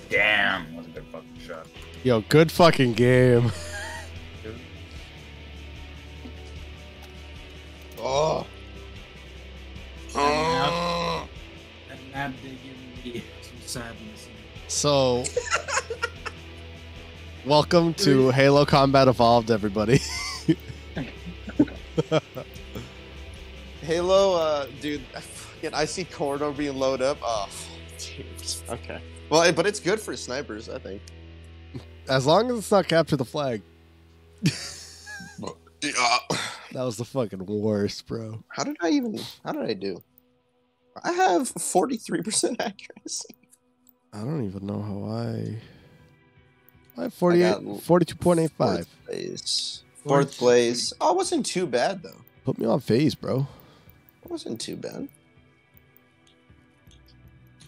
Speaker 3: Damn, that was a good fucking shot.
Speaker 2: Yo, good fucking game.
Speaker 1: Oh. Oh.
Speaker 4: That map did give me some sadness.
Speaker 2: So, welcome to Halo Combat Evolved, everybody.
Speaker 1: Halo, uh, dude, I fucking- I see corridor being loaded up. Oh, dude. Okay. Well, but it's good for snipers, I think.
Speaker 2: As long as it's not capture the flag. That was the fucking worst, bro.
Speaker 1: How did I even? How did I do? I have forty three percent accuracy.
Speaker 2: I don't even know how I. I have 48,
Speaker 1: got
Speaker 2: 42.85.
Speaker 1: Fourth place. Fourth place. Oh, it wasn't too bad though.
Speaker 2: Put me on FaZe, bro.
Speaker 1: It wasn't too bad.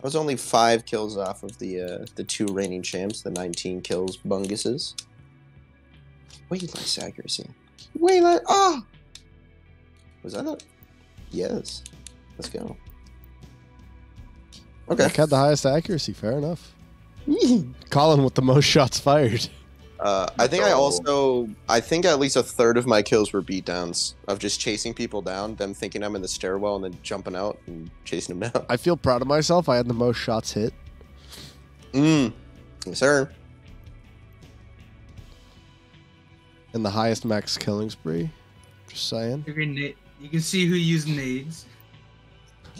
Speaker 1: I was only five kills off of the uh, the two reigning champs, the 19 kills bunguses. Way less accuracy. Way less. Oh! Was that a. Yes. Let's go. Okay.
Speaker 2: Nick had the highest accuracy. Fair enough. Colin with the most shots fired.
Speaker 1: Uh, I think I also I think at least a third of my kills were beatdowns of just chasing people down, them thinking I'm in the stairwell and then jumping out and chasing them down.
Speaker 2: I feel proud of myself. I had the most shots hit.
Speaker 1: Mm. Yes, sir.
Speaker 2: and the highest max killing spree. Just saying.
Speaker 4: Your grenade- You can see who used nades.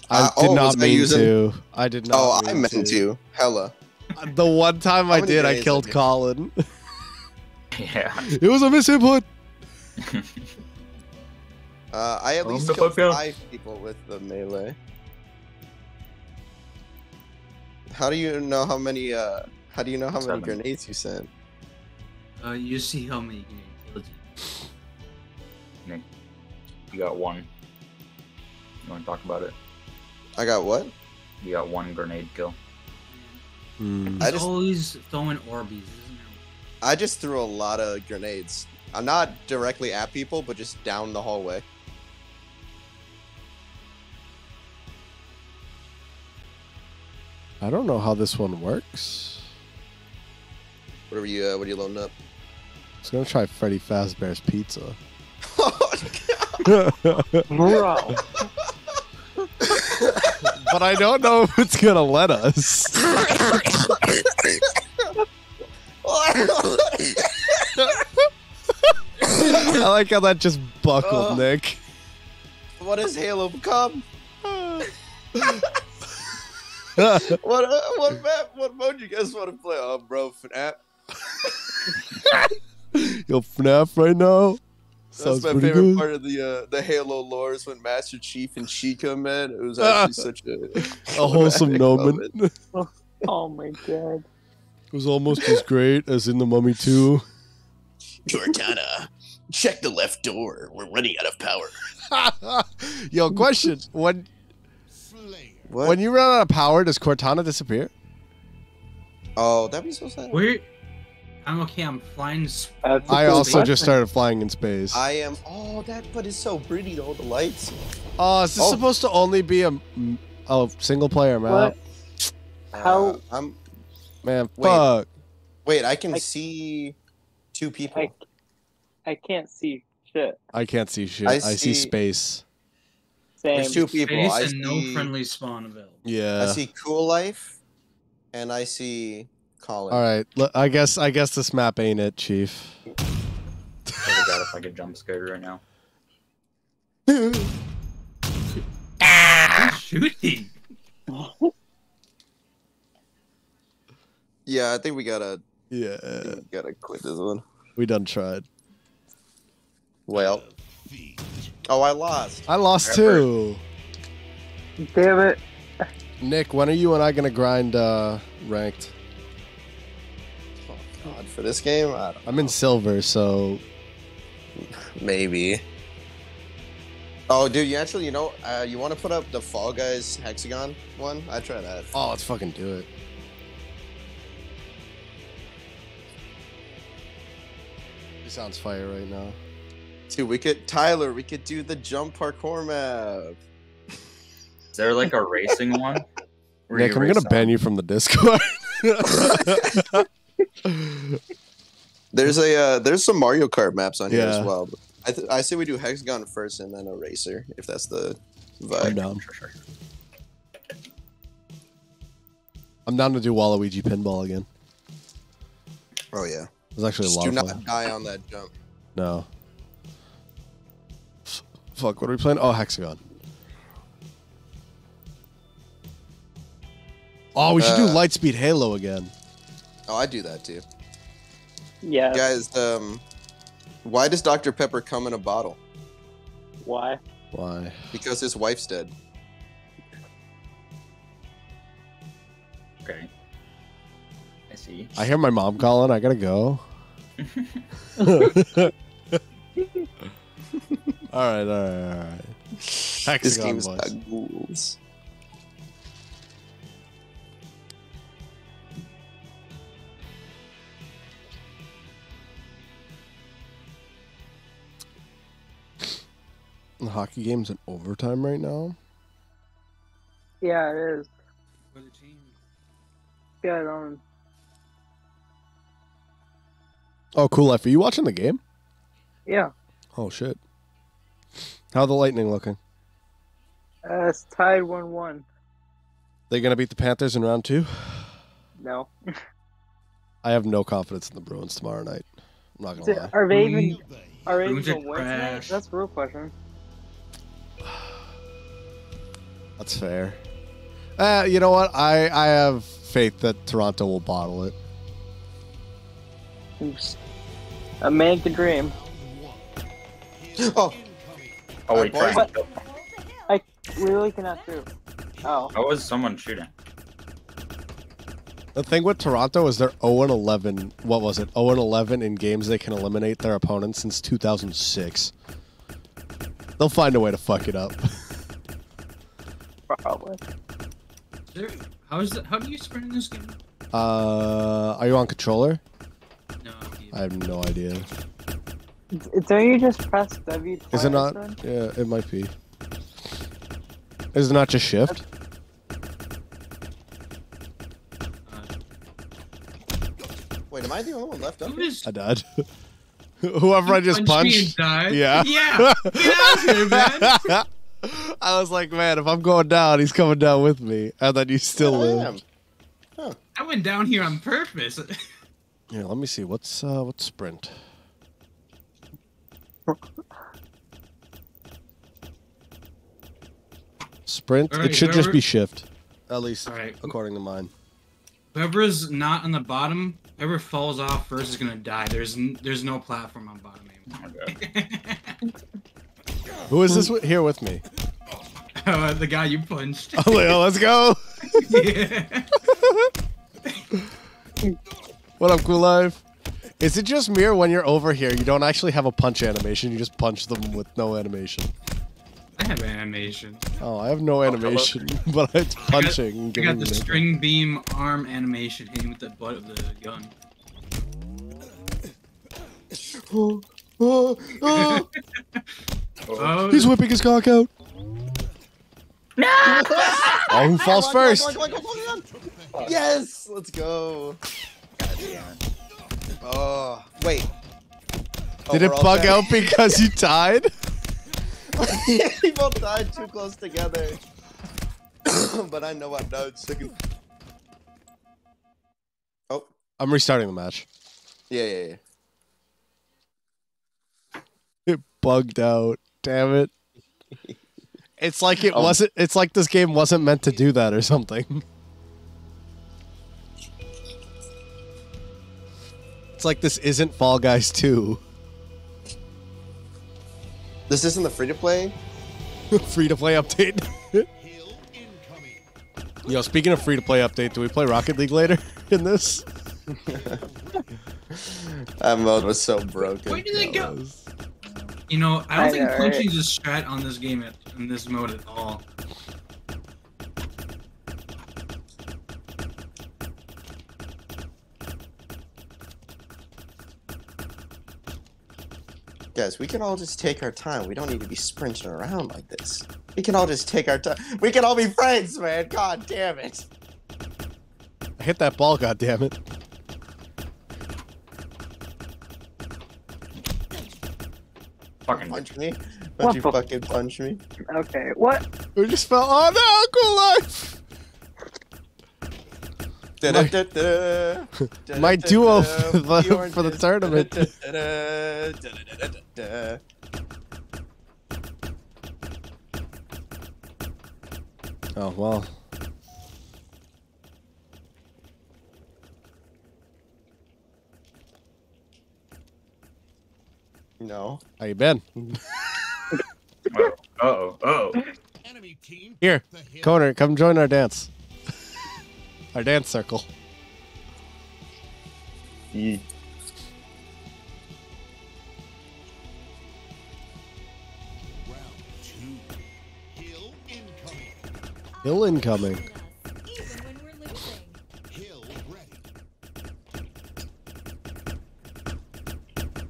Speaker 2: I
Speaker 1: Uh,
Speaker 2: did
Speaker 1: oh,
Speaker 2: not
Speaker 1: was I
Speaker 2: mean
Speaker 1: using-
Speaker 2: to. I did not.
Speaker 1: Oh, I meant to. Hella.
Speaker 2: The one time I did, I killed
Speaker 1: I did?
Speaker 2: Colin.
Speaker 3: Yeah.
Speaker 2: it was a misinput.
Speaker 1: Uh, I at least
Speaker 3: the
Speaker 1: killed
Speaker 3: fuck yeah.
Speaker 1: five people with the melee. How do you know how many? Uh, how do you know how many grenades you sent?
Speaker 4: Uh, you see how many grenade killed you.
Speaker 3: Nick, you got one. You want to talk about it?
Speaker 1: I got what?
Speaker 3: You got one grenade kill.
Speaker 4: He's
Speaker 1: I just-
Speaker 4: always throwing Orbeez, isn't there?
Speaker 1: I just threw a lot of grenades. I'm not directly at people, but just down the hallway.
Speaker 2: I don't know how this one works.
Speaker 1: What are you? Uh, what are you loading up?
Speaker 2: I was gonna try Freddy Fazbear's Pizza.
Speaker 5: Bro.
Speaker 2: but I don't know if it's gonna let us. I like how that just buckled,
Speaker 1: Oh.
Speaker 2: Nick.
Speaker 1: what has Halo become? What uh, what map? What mode you guys want to play? Oh, bro, FNAF.
Speaker 2: Yo, FNAF right now.
Speaker 1: That's
Speaker 2: Sounds
Speaker 1: my
Speaker 2: pretty
Speaker 1: favorite
Speaker 2: good.
Speaker 1: part of the uh, the Halo lore is when Master Chief and Chica met. It was actually such a
Speaker 2: A wholesome
Speaker 1: dramatic
Speaker 2: moment.
Speaker 5: Oh my god.
Speaker 2: It was almost as great as in the Mummy 2.
Speaker 1: Cortana, check the left door. We're running out of power.
Speaker 2: Yo, question: When
Speaker 1: What?
Speaker 2: when you run out of power, does Cortana disappear?
Speaker 1: oh, that'd be so sad.
Speaker 4: Where? I'm okay. I'm flying. sp-
Speaker 5: That's a
Speaker 2: I
Speaker 5: good
Speaker 2: also just started flying in space.
Speaker 1: I am. Oh, that but it's so pretty All the lights.
Speaker 2: Oh, is this
Speaker 1: Oh.
Speaker 2: supposed to only be a, a single player map?
Speaker 5: What? How-
Speaker 1: Uh, I'm.
Speaker 2: Man,
Speaker 1: Wait.
Speaker 2: fuck.
Speaker 1: Wait, I can
Speaker 5: I-
Speaker 1: see two people.
Speaker 5: I, I can't see shit.
Speaker 2: I can't see shit.
Speaker 1: I
Speaker 2: I, see,
Speaker 1: see-
Speaker 2: space.
Speaker 5: Same.
Speaker 1: There's two people.
Speaker 4: Face
Speaker 1: I
Speaker 4: and
Speaker 1: see.
Speaker 4: no friendly spawn available.
Speaker 2: Yeah.
Speaker 1: I see Cool Life, and I see Colin.
Speaker 2: All right. I guess I guess this map ain't it, Chief.
Speaker 3: I got if I could jump scared right now.
Speaker 4: Shooting.
Speaker 1: Yeah, I think we gotta
Speaker 2: Yeah.
Speaker 1: we gotta quit this one.
Speaker 2: We done tried.
Speaker 1: Well, oh, I lost.
Speaker 2: I lost
Speaker 3: Remember-
Speaker 2: too.
Speaker 5: Damn it.
Speaker 2: Nick, when are you and I gonna grind uh ranked?
Speaker 1: Oh God, for this game, I don't,
Speaker 2: I'm in silver, so
Speaker 1: maybe. Oh, dude, you actually, you know, uh, you want to put up the Fall Guys hexagon one? I try that.
Speaker 2: oh, let's fucking do it. Sounds fire right now.
Speaker 1: Dude, we could Tyler, we could do the jump parkour map.
Speaker 3: Is there like a racing one? Where
Speaker 2: Nick, I'm gonna ban you from the Discord.
Speaker 1: There's a uh, there's some Mario Kart maps on here as well. But I th- I say we do hexagon first and then a racer if that's the vibe.
Speaker 2: I'm
Speaker 1: vibe.
Speaker 2: down.
Speaker 3: Sure, sure.
Speaker 2: I'm down to do Waluigi pinball again.
Speaker 1: Oh yeah.
Speaker 2: It was actually a lot
Speaker 1: do
Speaker 2: of
Speaker 1: not
Speaker 2: fun.
Speaker 1: die on that jump.
Speaker 2: No. F- Fuck, what are we playing? Oh, Hexagon. Oh, we should do
Speaker 1: Uh,
Speaker 2: Lightspeed Halo again.
Speaker 1: Oh, I do that too.
Speaker 5: Yeah.
Speaker 1: Guys, um, Why does Dr. Pepper come in a bottle?
Speaker 5: Why?
Speaker 2: Why?
Speaker 1: Because his wife's dead.
Speaker 3: Okay. I see.
Speaker 2: I hear my mom calling. I gotta go. all right, all right, all right.
Speaker 1: This
Speaker 2: Hexagon
Speaker 1: game's
Speaker 2: boys.
Speaker 1: got ghouls.
Speaker 2: The hockey game's in overtime right now.
Speaker 5: Yeah, it is.
Speaker 4: For the team.
Speaker 5: Yeah, I
Speaker 2: Oh, cool life. Are you watching the game?
Speaker 5: Yeah.
Speaker 2: Oh shit. How the Lightning looking?
Speaker 5: Uh, it's tied 1 1.
Speaker 2: They gonna beat the Panthers in round two?
Speaker 5: No.
Speaker 2: I have no confidence in the Bruins tomorrow night. I'm not gonna lie.
Speaker 5: Are they even. Are they even
Speaker 4: Bruins are
Speaker 5: gonna win tonight? That's the real question.
Speaker 2: That's fair. Uh, you know what? I I have faith that Toronto will bottle it.
Speaker 5: Oops. A man can dream.
Speaker 1: Oh,
Speaker 3: Oh wait,
Speaker 1: boys.
Speaker 3: try.
Speaker 7: Hold the
Speaker 5: cannot do. Oh.
Speaker 3: How was someone shooting?
Speaker 2: The thing with Toronto is they're 0 and 11. What was it? 0 and 11 in games they can eliminate their opponents since 2006. They'll find a way to fuck it up.
Speaker 5: Probably.
Speaker 4: There, how is that? How do you sprint in this game?
Speaker 2: Uh, are you on controller?
Speaker 4: No.
Speaker 2: I have no idea.
Speaker 5: Don't you just press W?
Speaker 2: Is it not?
Speaker 5: then?
Speaker 2: Yeah, it might be. Is it not just shift?
Speaker 4: Uh,
Speaker 1: wait, am I the only one left up?
Speaker 4: who is?
Speaker 2: I died. Whoever I just
Speaker 4: punched me
Speaker 2: punched.
Speaker 4: and died?
Speaker 2: Yeah.
Speaker 4: Yeah. Get out of here, man.
Speaker 2: I was like, man, if I'm going down, he's coming down with me, and then you still
Speaker 1: I
Speaker 2: live.
Speaker 1: am.
Speaker 4: I went down here on purpose.
Speaker 2: Here, let me see. What's uh, what's sprint? Sprint.
Speaker 4: Alright,
Speaker 2: it should just be shift. At least
Speaker 4: All right.
Speaker 2: according to mine.
Speaker 4: Whoever's not on the bottom, whoever falls off first is gonna die. There's n- there's no platform on bottom
Speaker 3: Okay.
Speaker 4: aim.
Speaker 2: Who is this wi- here with me?
Speaker 4: uh, the guy you punched.
Speaker 2: Oh, let's go.
Speaker 4: yeah.
Speaker 2: What up, Cool Life? Is it just me or when you're over here, you don't actually have a punch animation? You just punch them with no animation.
Speaker 4: I have animation.
Speaker 2: Oh, I have no animation, but it's punching. and
Speaker 4: I got the
Speaker 2: me-
Speaker 4: string beam arm animation hitting with the butt of the gun.
Speaker 1: Oh, oh, oh.
Speaker 4: Oh,
Speaker 2: He's whipping his cock out. No! Oh, who falls
Speaker 1: Come on,
Speaker 2: first?
Speaker 1: come on, come on, come on, come on. Yes, let's go. Oh, wait. Oh,
Speaker 2: Did it bug
Speaker 1: dead.
Speaker 2: out because you died?
Speaker 1: we both died too close together. but I know I'm not second. Oh,
Speaker 2: I'm restarting the match.
Speaker 1: yeah, yeah, yeah.
Speaker 2: It bugged out. Damn it. It's like it
Speaker 1: Oh.
Speaker 2: wasn't it's like this game wasn't meant to do that or something. It's like this isn't Fall Guys 2.
Speaker 1: This isn't the free to play.
Speaker 2: free to play update. Yo, speaking of free to play update, do we play Rocket League later in this?
Speaker 1: That mode was so broken.
Speaker 4: Where did they go?
Speaker 2: Was-
Speaker 4: You know, I don't
Speaker 5: I
Speaker 4: think
Speaker 5: know, right?
Speaker 4: punching is a strat on this game at, in this mode at all.
Speaker 1: Guys, we can all just take our time. We don't need to be sprinting around like this. We can all just take our time. We can all be friends, man. God damn it.
Speaker 2: I hit that ball, God damn it!
Speaker 3: Fucking
Speaker 1: Punch me.
Speaker 5: What
Speaker 1: Don't you fucking punch me.
Speaker 5: Okay. What?
Speaker 2: We just fell. Oh no, cool life! My duo for the- for the tournament. Oh well.
Speaker 1: No.
Speaker 2: How you been?
Speaker 3: Oh, oh, oh.
Speaker 2: Here,
Speaker 6: the.
Speaker 2: Connor, come join our dance. Our dance circle.
Speaker 6: Round. Hill incoming.
Speaker 2: Hill incoming.
Speaker 7: Even when we're losing.
Speaker 6: Hill.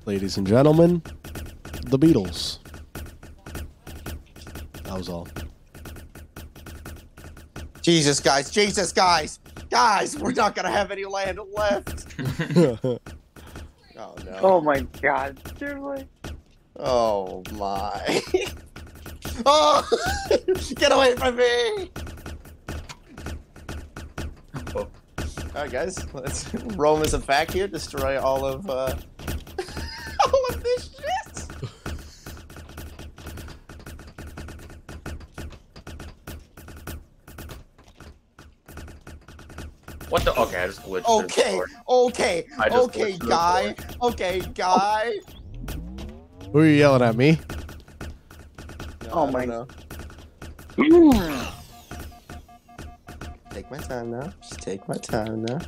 Speaker 2: Ladies and gentlemen, the Beatles. That was all.
Speaker 1: Jesus, guys. Jesus, guys. Guys, we're not gonna have any land left. Oh no.
Speaker 5: Oh my god. Seriously?
Speaker 1: Oh my. oh! Get away from me!
Speaker 3: Oh,
Speaker 1: Alright, guys. Let's Rome is a fact here. Destroy all of, uh.
Speaker 3: What the? Okay, I just glitched.
Speaker 1: Okay, okay, okay,
Speaker 3: glitched through the
Speaker 1: guy. Okay, guy.
Speaker 2: Who are you yelling at me?
Speaker 1: No,
Speaker 5: Oh my-
Speaker 1: Take my time now. Just take my time now.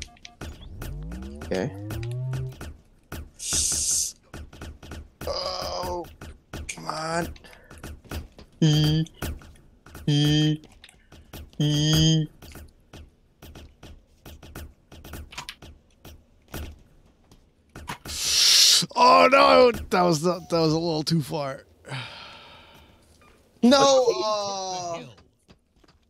Speaker 1: Okay. Oh, come on. E. E. E.
Speaker 2: Oh no, that was the, that was a little too far.
Speaker 1: No.
Speaker 6: The
Speaker 1: Oh.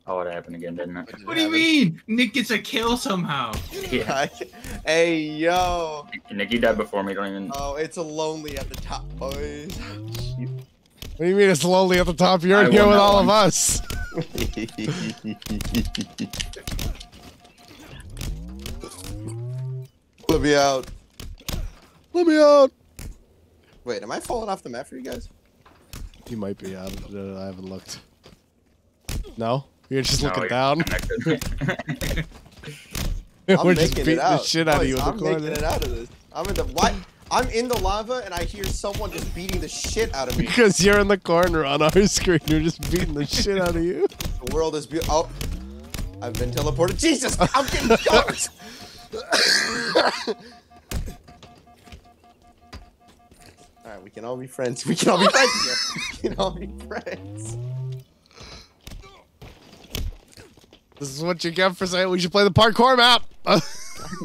Speaker 3: Oh, it happened again, didn't it?
Speaker 4: What do you mean? Nick gets a kill somehow.
Speaker 3: Yeah.
Speaker 1: hey yo.
Speaker 3: Nikki died before me. Don't even.
Speaker 1: Oh, it's a lonely at the top, boys.
Speaker 2: What do you mean it's lonely at the top? You're
Speaker 3: I
Speaker 2: in here with all
Speaker 3: one.
Speaker 2: of us.
Speaker 1: Let me out.
Speaker 2: Let me out.
Speaker 1: Wait, am I falling off the map for you guys?
Speaker 2: You might be. I, don't- uh, I haven't looked. No, you're just
Speaker 3: No,
Speaker 2: looking
Speaker 3: you're
Speaker 2: down.
Speaker 1: I'm
Speaker 2: We're just beating
Speaker 1: it out.
Speaker 2: the shit out of you in the
Speaker 1: I'm making it out of this. I'm in the what? I'm in the lava and I hear someone just beating the shit out of me.
Speaker 2: Because you're in the corner on our screen. You're just beating the shit out of you.
Speaker 1: The world is beautiful. Oh, I've been teleported. Jesus, I'm getting jumped. Can all be friends. We can all be friends here. We can all be friends.
Speaker 2: This is what you get for saying we should play the parkour map.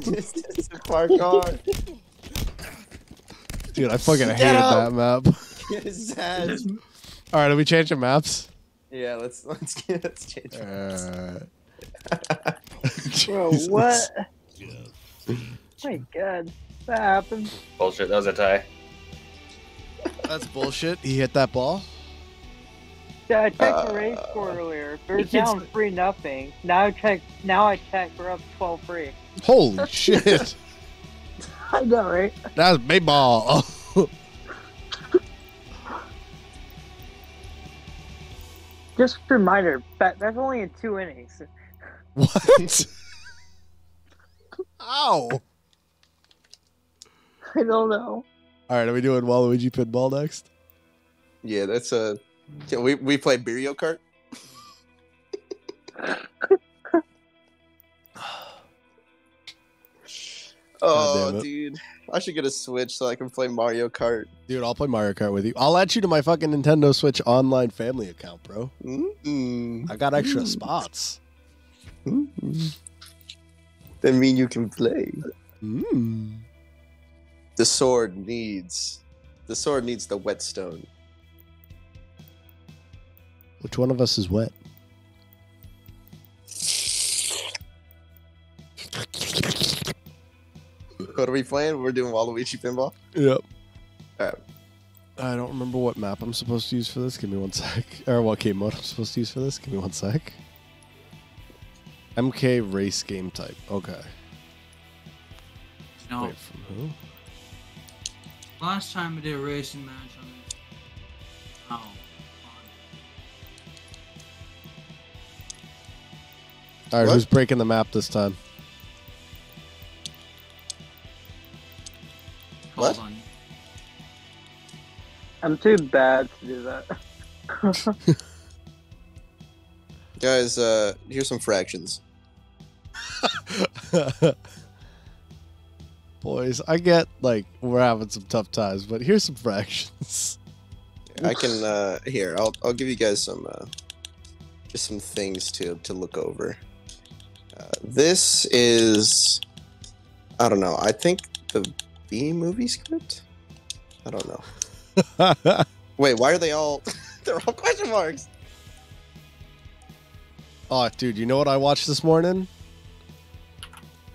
Speaker 1: This is a parkour.
Speaker 2: Dude, I fucking
Speaker 1: Get
Speaker 2: hated
Speaker 1: out.
Speaker 2: that map.
Speaker 1: Get his ass.
Speaker 2: All right, are we changing maps?
Speaker 1: Yeah, let's let's let's change.
Speaker 2: Uh,
Speaker 5: Bro,
Speaker 2: Jesus.
Speaker 5: what? my god. That happened.
Speaker 3: Bullshit. That was a tie.
Speaker 2: That's bullshit. He hit that ball.
Speaker 5: Yeah, I checked
Speaker 1: Uh,
Speaker 5: the race score earlier. They're
Speaker 2: It's-
Speaker 5: down three nothing. Now I check. Now I check. We're up 12-3.
Speaker 2: Holy shit.
Speaker 5: I know, right?
Speaker 2: That's big ball.
Speaker 5: Just a reminder. That that's only in two innings.
Speaker 2: what? Ow.
Speaker 5: I don't know.
Speaker 2: All right, are we doing Waluigi pinball next?
Speaker 1: Yeah, that's a. Yeah, we we play Mario Kart. oh, dude, I should get a Switch so I can play Mario Kart.
Speaker 2: Dude, I'll play Mario Kart with you. I'll add you to my fucking Nintendo Switch online family account, bro.
Speaker 1: Mm-mm.
Speaker 2: I got extra
Speaker 1: Mm.
Speaker 2: spots.
Speaker 1: Mm-mm. That mean you can play.
Speaker 2: Mm.
Speaker 1: The sword needs. The sword needs the whetstone.
Speaker 2: Which one of us is wet?
Speaker 1: What are we playing? We're doing Waluigi pinball.
Speaker 2: Yep.
Speaker 1: Alright.
Speaker 2: I don't remember what map I'm supposed to use for this. Give me one sec. Or what game mode I'm supposed to use for this. Give me one sec. MK race game type. Okay.
Speaker 4: No,
Speaker 2: Wait, from who?
Speaker 4: Last time I did a racing match on this. Oh.
Speaker 2: All right,
Speaker 1: What?
Speaker 2: who's breaking the map this time?
Speaker 1: What?
Speaker 5: I'm too bad to do that.
Speaker 1: Guys, uh, here's some fractions.
Speaker 2: Boys, I get like we're having some tough times, but here's some fractions.
Speaker 1: I can uh here, I'll I'll give you guys some uh just some things to to look over. Uh, this is I don't know. I think the B movie script? I don't know. Wait, why are they all they're all question marks?
Speaker 2: oh, dude, you know what I watched this morning?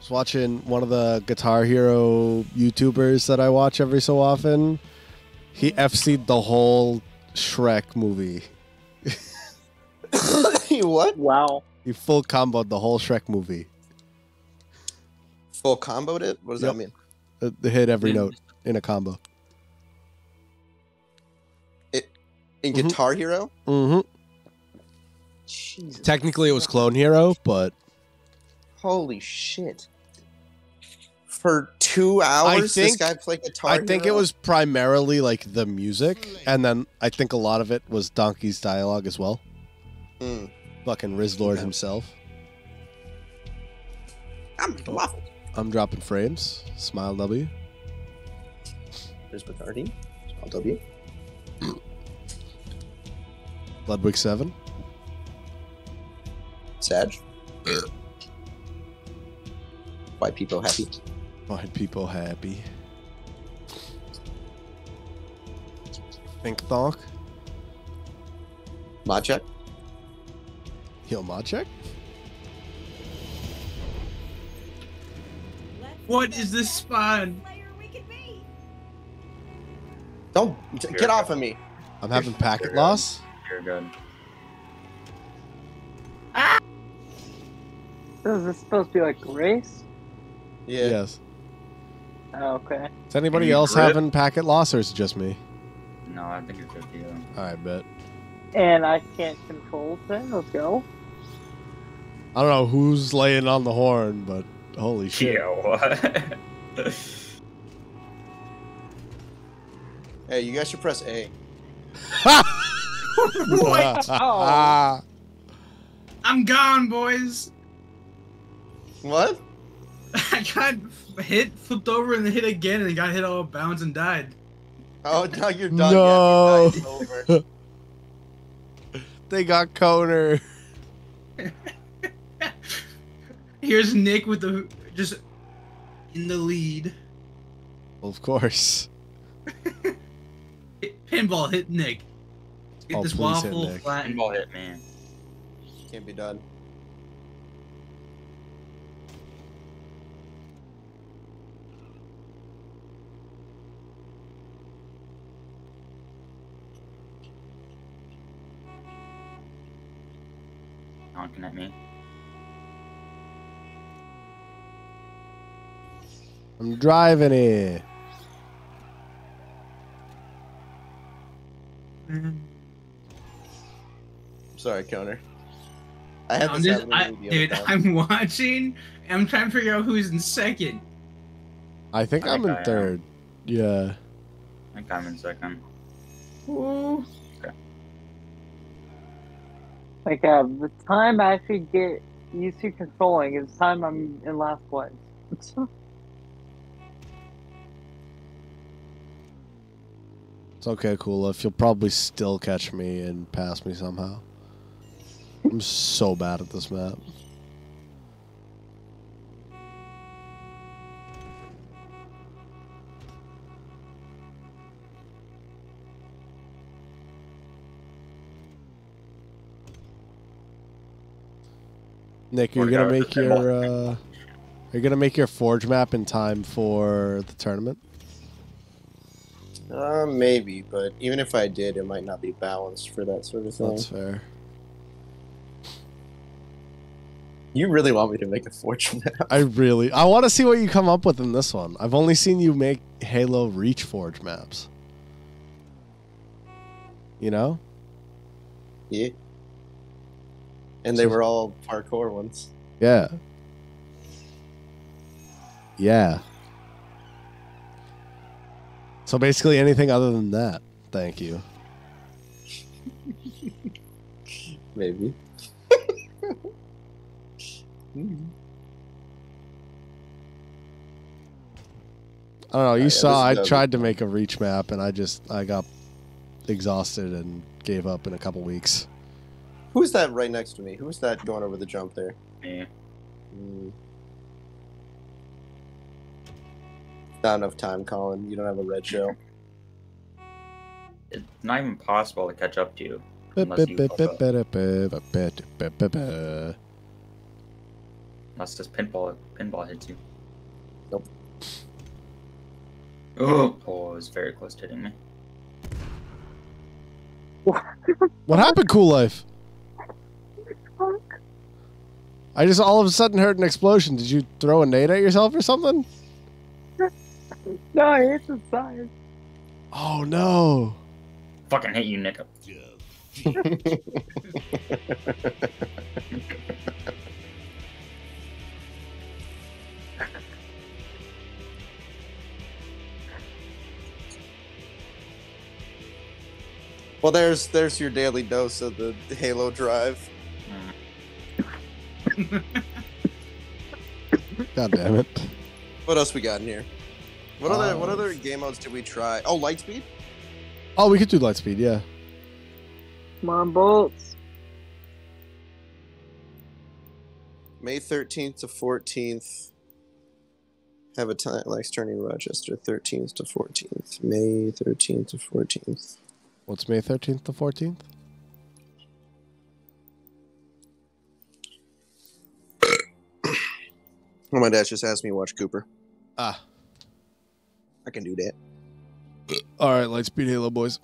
Speaker 2: I was watching one of the Guitar Hero YouTubers that I watch every so often. He FC'd the whole Shrek movie.
Speaker 1: He what?
Speaker 5: wow.
Speaker 2: He full comboed the whole Shrek movie.
Speaker 1: Full comboed it? What does
Speaker 2: Yep.
Speaker 1: that mean?
Speaker 2: Uh, They hit every
Speaker 4: Yeah.
Speaker 2: note in a combo.
Speaker 1: It In
Speaker 2: Mhm.
Speaker 1: Guitar Hero?
Speaker 2: Mm-hmm.
Speaker 1: Jesus.
Speaker 2: Technically, it was Clone Hero, but
Speaker 1: Holy shit. For two hours, this
Speaker 2: think-
Speaker 1: guy played Guitar
Speaker 2: I think it was primarily like the music, and then I think a lot of it was Donkey's dialogue as well.
Speaker 1: Hmm.
Speaker 2: Fucking Riz Lord
Speaker 1: Yeah.
Speaker 2: himself.
Speaker 1: I'm waffle.
Speaker 2: I'm dropping frames. Smile W.
Speaker 1: There's Bacardi. Small W.
Speaker 2: Ludwig 7.
Speaker 1: Sag. White people happy.
Speaker 2: Find people happy. Think Thonk.
Speaker 1: Machek.
Speaker 2: Heal Machek?
Speaker 7: Let's
Speaker 4: What
Speaker 7: see
Speaker 4: is
Speaker 7: the
Speaker 4: this
Speaker 7: best
Speaker 4: spawn?
Speaker 7: player we can be.
Speaker 1: Don't t- get off of me.
Speaker 2: I'm having packet
Speaker 3: You're
Speaker 2: loss.
Speaker 3: You're good.
Speaker 5: So is this supposed to be like a race?
Speaker 1: Yeah.
Speaker 2: Yes.
Speaker 5: Oh, okay.
Speaker 2: Is anybody
Speaker 3: you
Speaker 2: else
Speaker 3: grip?
Speaker 2: having packet loss, or is it just me?
Speaker 3: No, I think it's good for you.
Speaker 2: I bet.
Speaker 5: And I can't control things. Let's go.
Speaker 2: I don't know who's laying on the horn, but holy shit.
Speaker 3: Yeah, what?
Speaker 1: Hey, you guys should press A.
Speaker 4: What?
Speaker 2: Ah.
Speaker 4: I'm gone, boys.
Speaker 1: What?
Speaker 4: I got hit, flipped over, and then hit again, and got hit all bounds and died.
Speaker 1: Oh, now you're done.
Speaker 2: No.
Speaker 1: Yeah, your night's over.
Speaker 2: they got Connor.
Speaker 4: Here's Nick with the just in the lead.
Speaker 2: Of course.
Speaker 4: Pinball hit Nick. Get
Speaker 2: Oh,
Speaker 4: this
Speaker 2: please hit
Speaker 4: waffle
Speaker 2: Nick.
Speaker 4: flattened.
Speaker 3: Pinball hit man.
Speaker 1: Can't be done.
Speaker 3: Honking at me.
Speaker 2: I'm driving it.
Speaker 1: Sorry, Connor. I had
Speaker 4: I'm
Speaker 1: this
Speaker 4: just, I,
Speaker 1: to me the
Speaker 4: dude,
Speaker 1: time.
Speaker 4: I'm watching. I'm trying to figure out who's in second.
Speaker 2: I think
Speaker 3: I
Speaker 2: I'm
Speaker 3: think
Speaker 2: in
Speaker 3: I am.
Speaker 2: third. Yeah.
Speaker 3: I think I'm in second.
Speaker 4: Ooh.
Speaker 5: Like uh, the time I actually get used to controlling is the time I'm in last place.
Speaker 2: It's okay, cool. If you'll probably still catch me and pass me somehow. I'm so bad at this map. Nick, you're
Speaker 3: Wanna
Speaker 2: gonna make your uh, you're gonna make your forge map in time for the tournament.
Speaker 1: Uh, maybe, but even if I did, it might not be balanced for that sort of thing.
Speaker 2: That's fair.
Speaker 1: You really want me to make a fortune map?
Speaker 2: I really I want to see what you come up with in this one. I've only seen you make Halo Reach Forge maps. You know?
Speaker 1: Yeah. And they were all parkour ones.
Speaker 2: Yeah. Yeah. So basically anything other than that. Thank you.
Speaker 1: Maybe. Hmm.
Speaker 2: I don't know. You
Speaker 1: yeah,
Speaker 2: saw I
Speaker 1: this is
Speaker 2: tried to make a reach map and I just I got exhausted and gave up in a couple weeks.
Speaker 1: Who's that right next to me? Who's that going over the jump there?
Speaker 3: Me.
Speaker 1: Hmm. Not enough time, Colin. You don't have a red show.
Speaker 3: It's not even possible to catch up to you. Unless you. Unless this pinball pinball hits you.
Speaker 1: Nope.
Speaker 3: Oh, oh, it was very close to hitting me.
Speaker 2: What happened, Cool Life? I just all of a sudden heard an explosion. Did you throw a nade at yourself or something?
Speaker 5: No, I hit the side.
Speaker 2: Oh no.
Speaker 3: Fucking hit you, Nick.
Speaker 1: Well, there's there's your daily dose of the Halo Drive.
Speaker 2: God damn it.
Speaker 1: What else we got in here? What other what
Speaker 2: Uh,
Speaker 1: other game modes did we try? Oh, Lightspeed.
Speaker 2: Oh, we could do Lightspeed, yeah.
Speaker 5: Come on, bolts.
Speaker 1: May 13th to 14th. Have a time likes turning Rochester 13th to 14th. May 13th to 14th.
Speaker 2: What's May 13th to 14th?
Speaker 1: Oh, my dad just asked me to watch Cooper.
Speaker 2: Ah.
Speaker 1: I can do that.
Speaker 2: All right, Lightspeed Halo boys.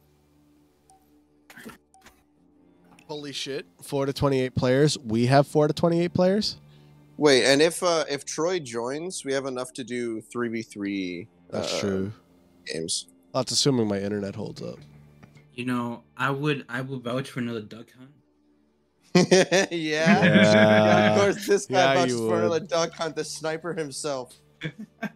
Speaker 2: Holy shit. 4 to 28 players. We have 4 to 28 players?
Speaker 1: Wait, and if uh, if Troy joins, we have enough to do 3v3
Speaker 2: That's
Speaker 1: uh,
Speaker 2: true.
Speaker 1: games.
Speaker 2: That's assuming my internet holds up.
Speaker 4: You know, I would I would vouch for another duck hunt.
Speaker 1: Yeah.
Speaker 2: Yeah.
Speaker 1: Of course, this guy
Speaker 2: Yeah,
Speaker 1: vouches
Speaker 2: you
Speaker 1: for
Speaker 2: would.
Speaker 1: the duck hunt, the sniper himself. uh,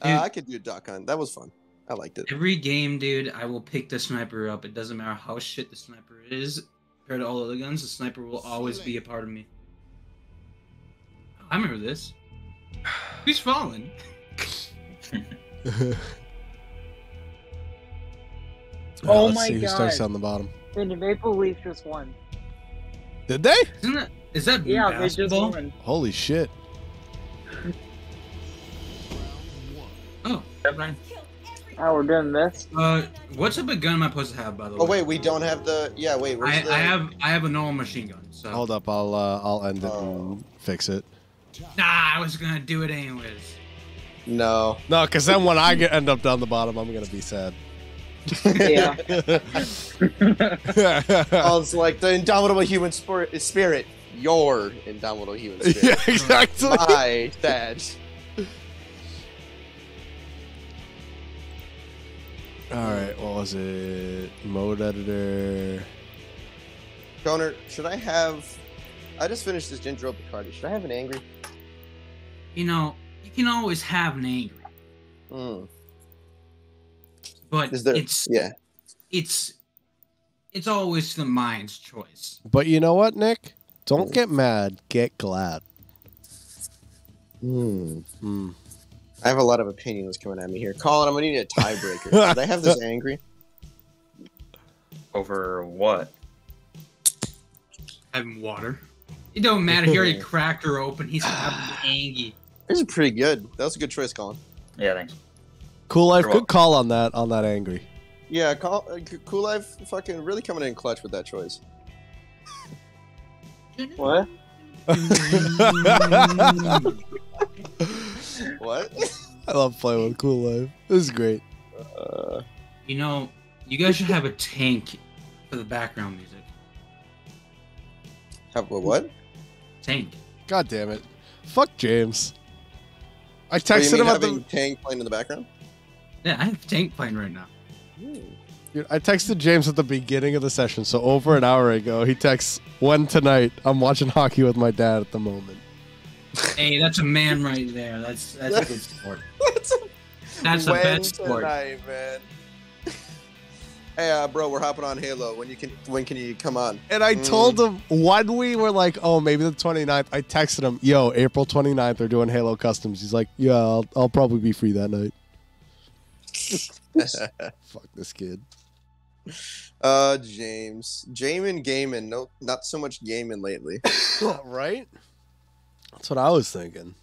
Speaker 1: I could do a duck hunt. That was fun. I liked it.
Speaker 4: Every game, dude, I will pick the sniper up. It doesn't matter how shit the sniper is compared to all other guns. The sniper will always be a part of me. I remember this. Who's falling?
Speaker 5: Oh
Speaker 2: let's
Speaker 5: my
Speaker 2: see who starts on the bottom.
Speaker 5: And the Maple Leaf just won.
Speaker 2: Did they?
Speaker 4: Isn't that is that
Speaker 5: Yeah, they just won.
Speaker 2: Holy shit.
Speaker 4: Oh,
Speaker 3: Seven.
Speaker 5: Oh, we're doing this.
Speaker 4: uh, what type of gun am I supposed to have by the way?
Speaker 1: Oh wait, we don't have the. Yeah, wait.
Speaker 4: I,
Speaker 1: the...
Speaker 4: I have I have a normal machine gun. So
Speaker 2: Hold up, I'll uh, I'll end it
Speaker 1: Oh.
Speaker 2: and fix it.
Speaker 4: nah, I was gonna do it anyways.
Speaker 1: No.
Speaker 2: No, because then when I get end up down the bottom, I'm gonna be sad.
Speaker 5: Yeah.
Speaker 1: I was like the indomitable human spor- spirit. Your indomitable human spirit.
Speaker 2: yeah,
Speaker 1: spirit.
Speaker 2: exactly.
Speaker 1: My dad.
Speaker 2: All right, what was it? Mode editor.
Speaker 1: Connor, should I have? I just finished this ginger ale Bacardi. Should I have an angry?
Speaker 4: You know, you can always have an angry,
Speaker 1: Mm.
Speaker 4: But
Speaker 1: Is there?
Speaker 4: it's
Speaker 1: Yeah.
Speaker 4: it's it's always the mind's choice.
Speaker 2: But you know what, Nick? Don't get mad. Get glad.
Speaker 1: Hmm.
Speaker 2: Hmm.
Speaker 1: I have a lot of opinions coming at me here. Colin, I'm gonna need a tiebreaker. Should I have this angry?
Speaker 3: Over what?
Speaker 4: Having water. It don't matter. He already cracked her open. He's having the angy.
Speaker 1: This is pretty good. That was a good choice, Colin.
Speaker 3: Yeah, thanks.
Speaker 2: Cool life.
Speaker 3: You're
Speaker 2: Good call on that. On that angry.
Speaker 1: Yeah, Col- uh, Cool Life fucking really coming in clutch with that choice.
Speaker 5: What?
Speaker 1: What?
Speaker 2: I love playing with Cool Life. This is great.
Speaker 1: Uh,
Speaker 4: You know, you guys should have a tank for the background music.
Speaker 1: have a what?
Speaker 4: Tank.
Speaker 2: God damn it. Fuck James. I
Speaker 1: Oh, you
Speaker 2: texted
Speaker 1: mean
Speaker 2: him at
Speaker 1: having
Speaker 2: the.
Speaker 1: Tank playing in the background?
Speaker 4: Yeah, I have tank playing right now.
Speaker 2: Dude, I texted James at the beginning of the session, so over an hour ago, he texts, "When tonight? I'm watching hockey with my dad at the moment."
Speaker 4: Hey, that's a man right there. That's that's a good sport.
Speaker 1: That's
Speaker 4: That's the best sport.
Speaker 1: tonight, man. Hey, uh, bro, we're hopping on Halo. When you can, when can you come on?
Speaker 2: And I
Speaker 1: Mm.
Speaker 2: told him when we were like, oh, maybe the 29th. I texted him, yo, April 29th, they're doing Halo Customs. He's like, yeah, I'll, I'll probably be free that night. Fuck this kid.
Speaker 1: Uh, James, Jamin gaming. No, not so much gaming lately.
Speaker 2: right? That's what I was thinking.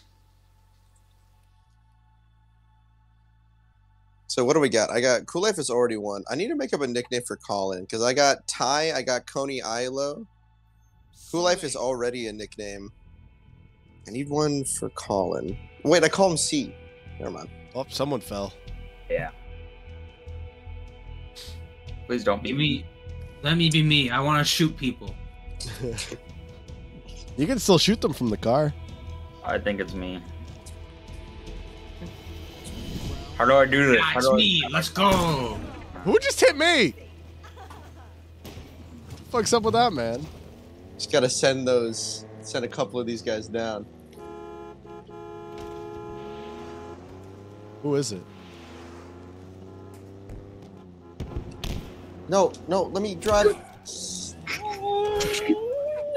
Speaker 1: So what do we got? I got Cool Life is already one. I need to make up a nickname for Colin because I got Ty, I got Coney Ilo. Cool Life is already a nickname. I need one for Colin. Wait, I call him C. Never mind.
Speaker 2: Oh, someone fell.
Speaker 3: Please don't be me.
Speaker 4: me, let me be me. I want to shoot people.
Speaker 2: You can still shoot them from the car.
Speaker 3: I think it's me. How do I do this? How
Speaker 4: That's
Speaker 3: do I-
Speaker 4: me. Let's go.
Speaker 2: Who just hit me? Fuck's up with that, man?
Speaker 1: Just gotta send those, send a couple of these guys down.
Speaker 2: Who is it?
Speaker 1: No, no, let me drive.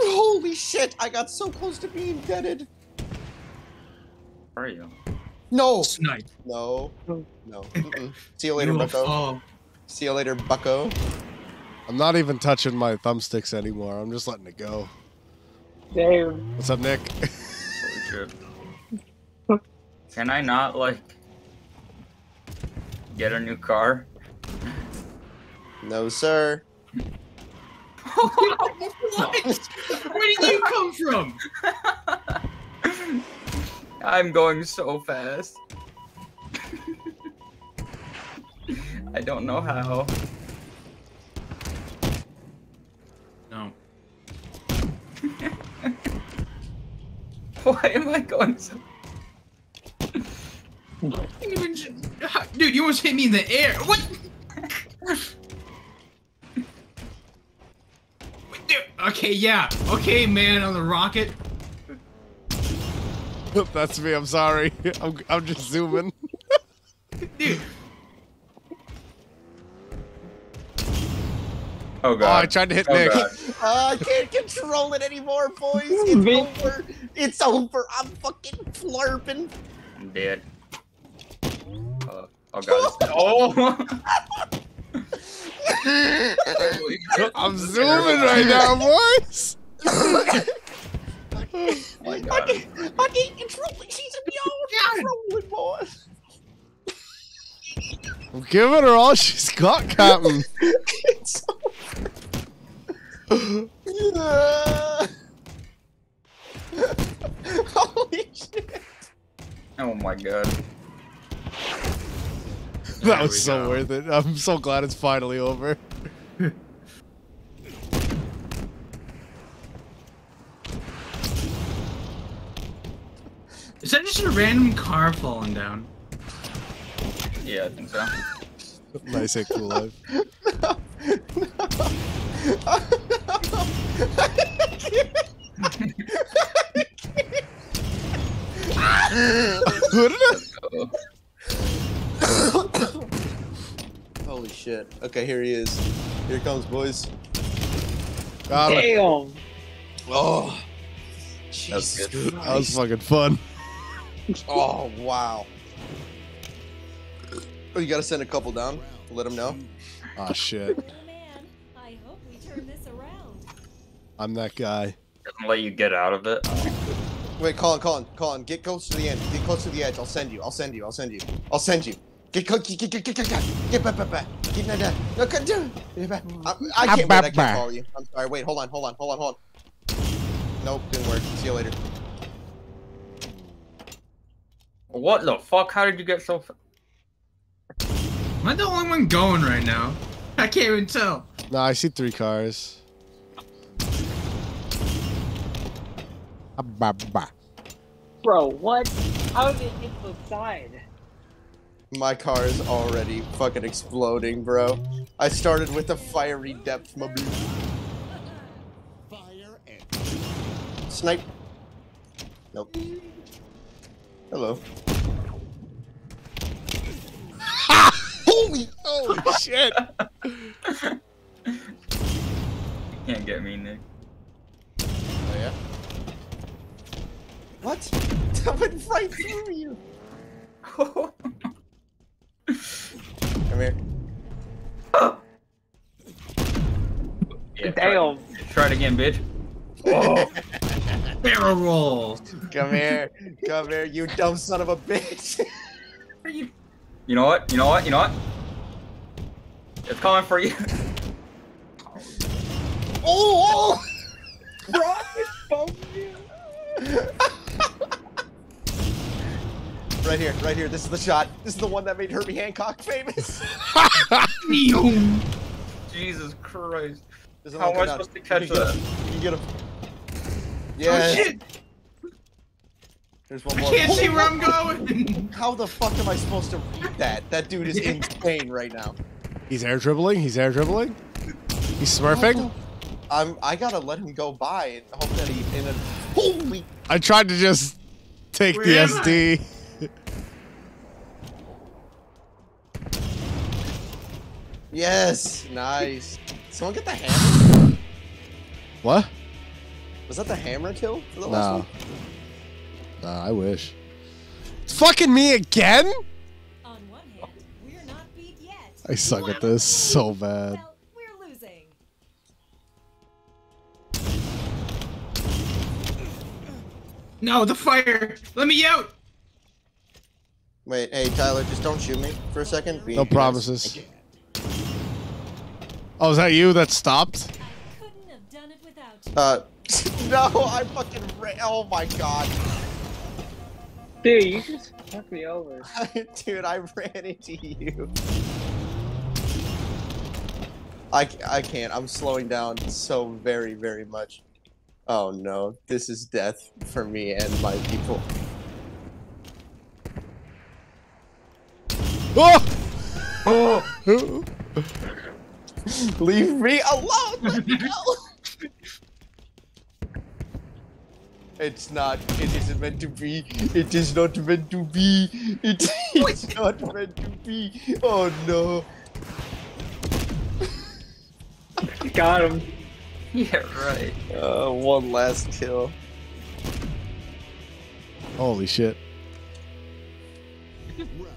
Speaker 1: Holy shit! I got so close to being deaded.
Speaker 3: Where are you?
Speaker 1: No,
Speaker 4: Snipe.
Speaker 1: no, no. Mm-mm. See you later,
Speaker 4: You
Speaker 1: Bucko.
Speaker 4: fall.
Speaker 1: See you later, Bucko.
Speaker 2: I'm not even touching my thumbsticks anymore. I'm just letting it go.
Speaker 5: Damn.
Speaker 2: What's up, Nick?
Speaker 3: Can I not, like, get a new car?
Speaker 1: No, sir.
Speaker 4: what? Where did you come from?
Speaker 3: I'm going so fast. I don't know how.
Speaker 4: No.
Speaker 3: Why am I going so?
Speaker 4: You didn't even j- Dude, you almost hit me in the air. What? Wait, dude, Okay, yeah. Okay, man on the rocket.
Speaker 2: That's me. I'm sorry. I'm, I'm just zooming.
Speaker 4: Dude,
Speaker 3: Oh god.
Speaker 2: Oh, I
Speaker 3: god.
Speaker 2: tried to hit
Speaker 3: Oh,
Speaker 2: Nick.
Speaker 3: God.
Speaker 1: Uh, I can't control it anymore, boys. It's
Speaker 5: Me-
Speaker 1: over. It's over. I'm fucking flurping.
Speaker 3: I'm dead. Uh, oh god. Oh!
Speaker 2: I'm zooming right now, boys.
Speaker 3: my
Speaker 1: I
Speaker 3: god.
Speaker 1: can't, I can't control it. She's beyond controlling, boys.
Speaker 2: I'm giving her all she's got, Captain.
Speaker 1: It's over. Yeah. Holy shit.
Speaker 3: Oh my god.
Speaker 2: That was so
Speaker 4: go.
Speaker 2: worth it. I'm so glad it's finally over.
Speaker 4: is that just a random car falling down?
Speaker 3: Yeah, I think so.
Speaker 2: Nice hit, cool life.
Speaker 1: Holy shit. Okay, here he is. Here he comes, boys.
Speaker 2: Got it.
Speaker 5: Damn.
Speaker 1: Oh.
Speaker 3: That's
Speaker 1: Jesus
Speaker 3: good.
Speaker 2: That was fucking fun.
Speaker 1: Oh, wow. Oh, you gotta send a couple down. Let them know.
Speaker 2: Ah, shit.
Speaker 7: Oh man, I hope we turn this around.
Speaker 2: I'm that guy.
Speaker 3: Doesn't let you get out of it.
Speaker 1: Wait, Colin, Colin, Colin, get close to the end. Get close to the edge. I'll send you. I'll send you. I'll send you. I'll send you. Get. Get, get, get, get, get, get, get. Get. No, get down. I, I can't wait. I can't call you. I'm sorry. Wait, hold on, hold on, hold on, hold on. Nope, didn't work. See you later.
Speaker 3: What the fuck? How did you get so? Fa-
Speaker 4: Am I the only one going right now? I can't even tell.
Speaker 2: No, I see three cars. Ah, bah, bah.
Speaker 5: Bro, what? How did it hit the side?
Speaker 1: My car is already fucking exploding, bro. I started with a fiery depth mobile.
Speaker 6: Fire and
Speaker 1: Snipe. Nope. Hello. Holy!
Speaker 2: Holy shit.
Speaker 3: You can't get me, Nick.
Speaker 1: Oh yeah. What? That went right through you. Come here.
Speaker 3: Yeah,
Speaker 5: Damn.
Speaker 3: Try it again, bitch. Oh.
Speaker 4: Barrel roll.
Speaker 1: Come here. Come here, you dumb son of a bitch.
Speaker 3: You you know what? You know what? You know what? It's coming for you.
Speaker 1: oh! oh. right here, right here. This is the shot. This is the one that made Herbie Hancock famous.
Speaker 3: Jesus Christ.
Speaker 1: This
Speaker 3: How am I
Speaker 1: one
Speaker 3: supposed to catch
Speaker 1: can get
Speaker 3: that?
Speaker 1: him. You can get him.
Speaker 4: Oh shit!
Speaker 1: There's one
Speaker 4: I can't see where I'm going.
Speaker 1: How the fuck am I supposed to read that? That dude is insane right now.
Speaker 2: He's air dribbling. He's air dribbling. He's smurfing.
Speaker 1: I'm. I gotta let him go by and hope that he. In a, holy.
Speaker 2: I tried to just take
Speaker 4: Where
Speaker 2: the
Speaker 4: am
Speaker 2: SD.
Speaker 1: Yes. Nice. Someone get the hammer.
Speaker 2: What?
Speaker 1: Was that the hammer kill for the last
Speaker 2: No.
Speaker 1: one?
Speaker 2: Nah, I wish. It's fucking me again.
Speaker 7: On one hand, we're not beat yet.
Speaker 2: I suck at this so bad.
Speaker 7: Well, we're losing.
Speaker 4: no, the fire. Let me out.
Speaker 1: Wait. Hey, Tyler. Just don't shoot me for a second. Be-
Speaker 2: No
Speaker 1: be nice.
Speaker 2: promises.
Speaker 1: Thank you.
Speaker 2: Oh, is that you that stopped?
Speaker 7: I couldn't have done it without you.
Speaker 1: Uh. no. I fucking. Ra- oh my god.
Speaker 5: Dude, you just fucked me over.
Speaker 1: Dude, I ran into you. I, I can't. I'm slowing down so very, very much. Oh no. This is death for me and my people.
Speaker 2: Oh!
Speaker 3: Oh!
Speaker 1: Leave me alone! Let me go! It's not. It isn't meant to be. It is not meant to be. It is not meant to be. Oh no.
Speaker 5: Got him.
Speaker 3: Yeah, right.
Speaker 1: Uh, one last kill.
Speaker 2: Holy shit!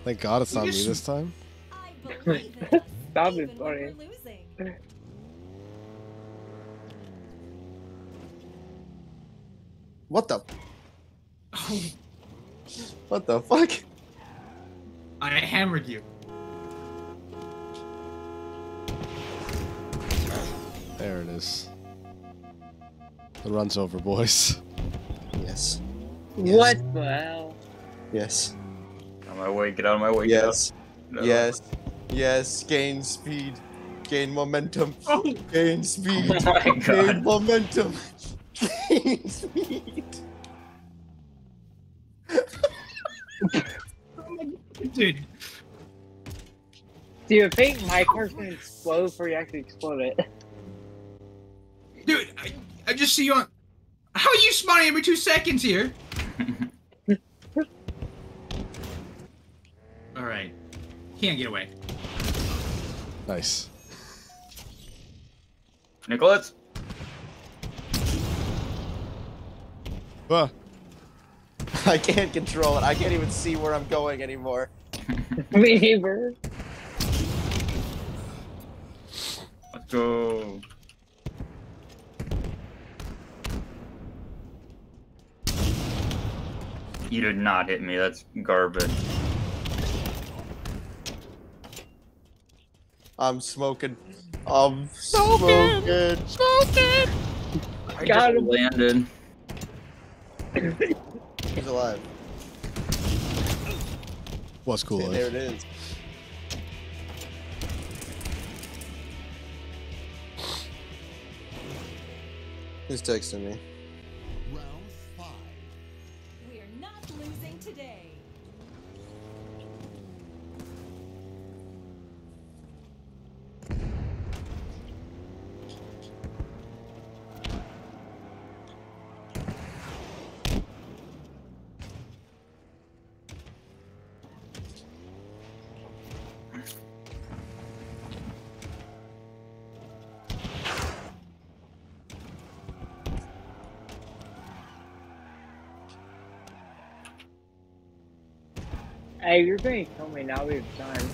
Speaker 2: Thank God it's not me this time.
Speaker 7: I believe in
Speaker 5: That'd be funny.
Speaker 7: we're losing.
Speaker 1: What the?
Speaker 4: Oh,
Speaker 1: What the fuck?
Speaker 4: I hammered you.
Speaker 2: There it is. The run's over, boys.
Speaker 1: Yes.
Speaker 5: What the hell?
Speaker 1: Yes.
Speaker 3: Get out of my way. Get out of my way.
Speaker 1: Yes.
Speaker 3: Get out.
Speaker 1: Yes. Yes. Gain speed. Gain momentum.
Speaker 4: Oh,
Speaker 1: Gain speed.
Speaker 3: Oh my
Speaker 1: Gain
Speaker 3: god.
Speaker 1: momentum. Gain speed.
Speaker 4: dude.
Speaker 5: Do you think my car's gonna explode before you actually explode it?
Speaker 4: Dude, I, I just see you on. How are you spawning every two seconds here? All right, can't get away.
Speaker 2: Nice.
Speaker 3: Nicholas?
Speaker 2: Ah,
Speaker 1: I can't control it. I can't even see where I'm going anymore.
Speaker 5: Me neither.
Speaker 3: Let's go. You did not hit me. That's garbage.
Speaker 1: I'm smoking. I'm smoking. Smoking.
Speaker 3: I
Speaker 5: Got
Speaker 3: just
Speaker 5: him.
Speaker 3: landed.
Speaker 1: He's alive.
Speaker 2: What's cool.
Speaker 1: Okay, there it is. Who's texting me?
Speaker 5: Hey, you're gonna kill me now. We have time.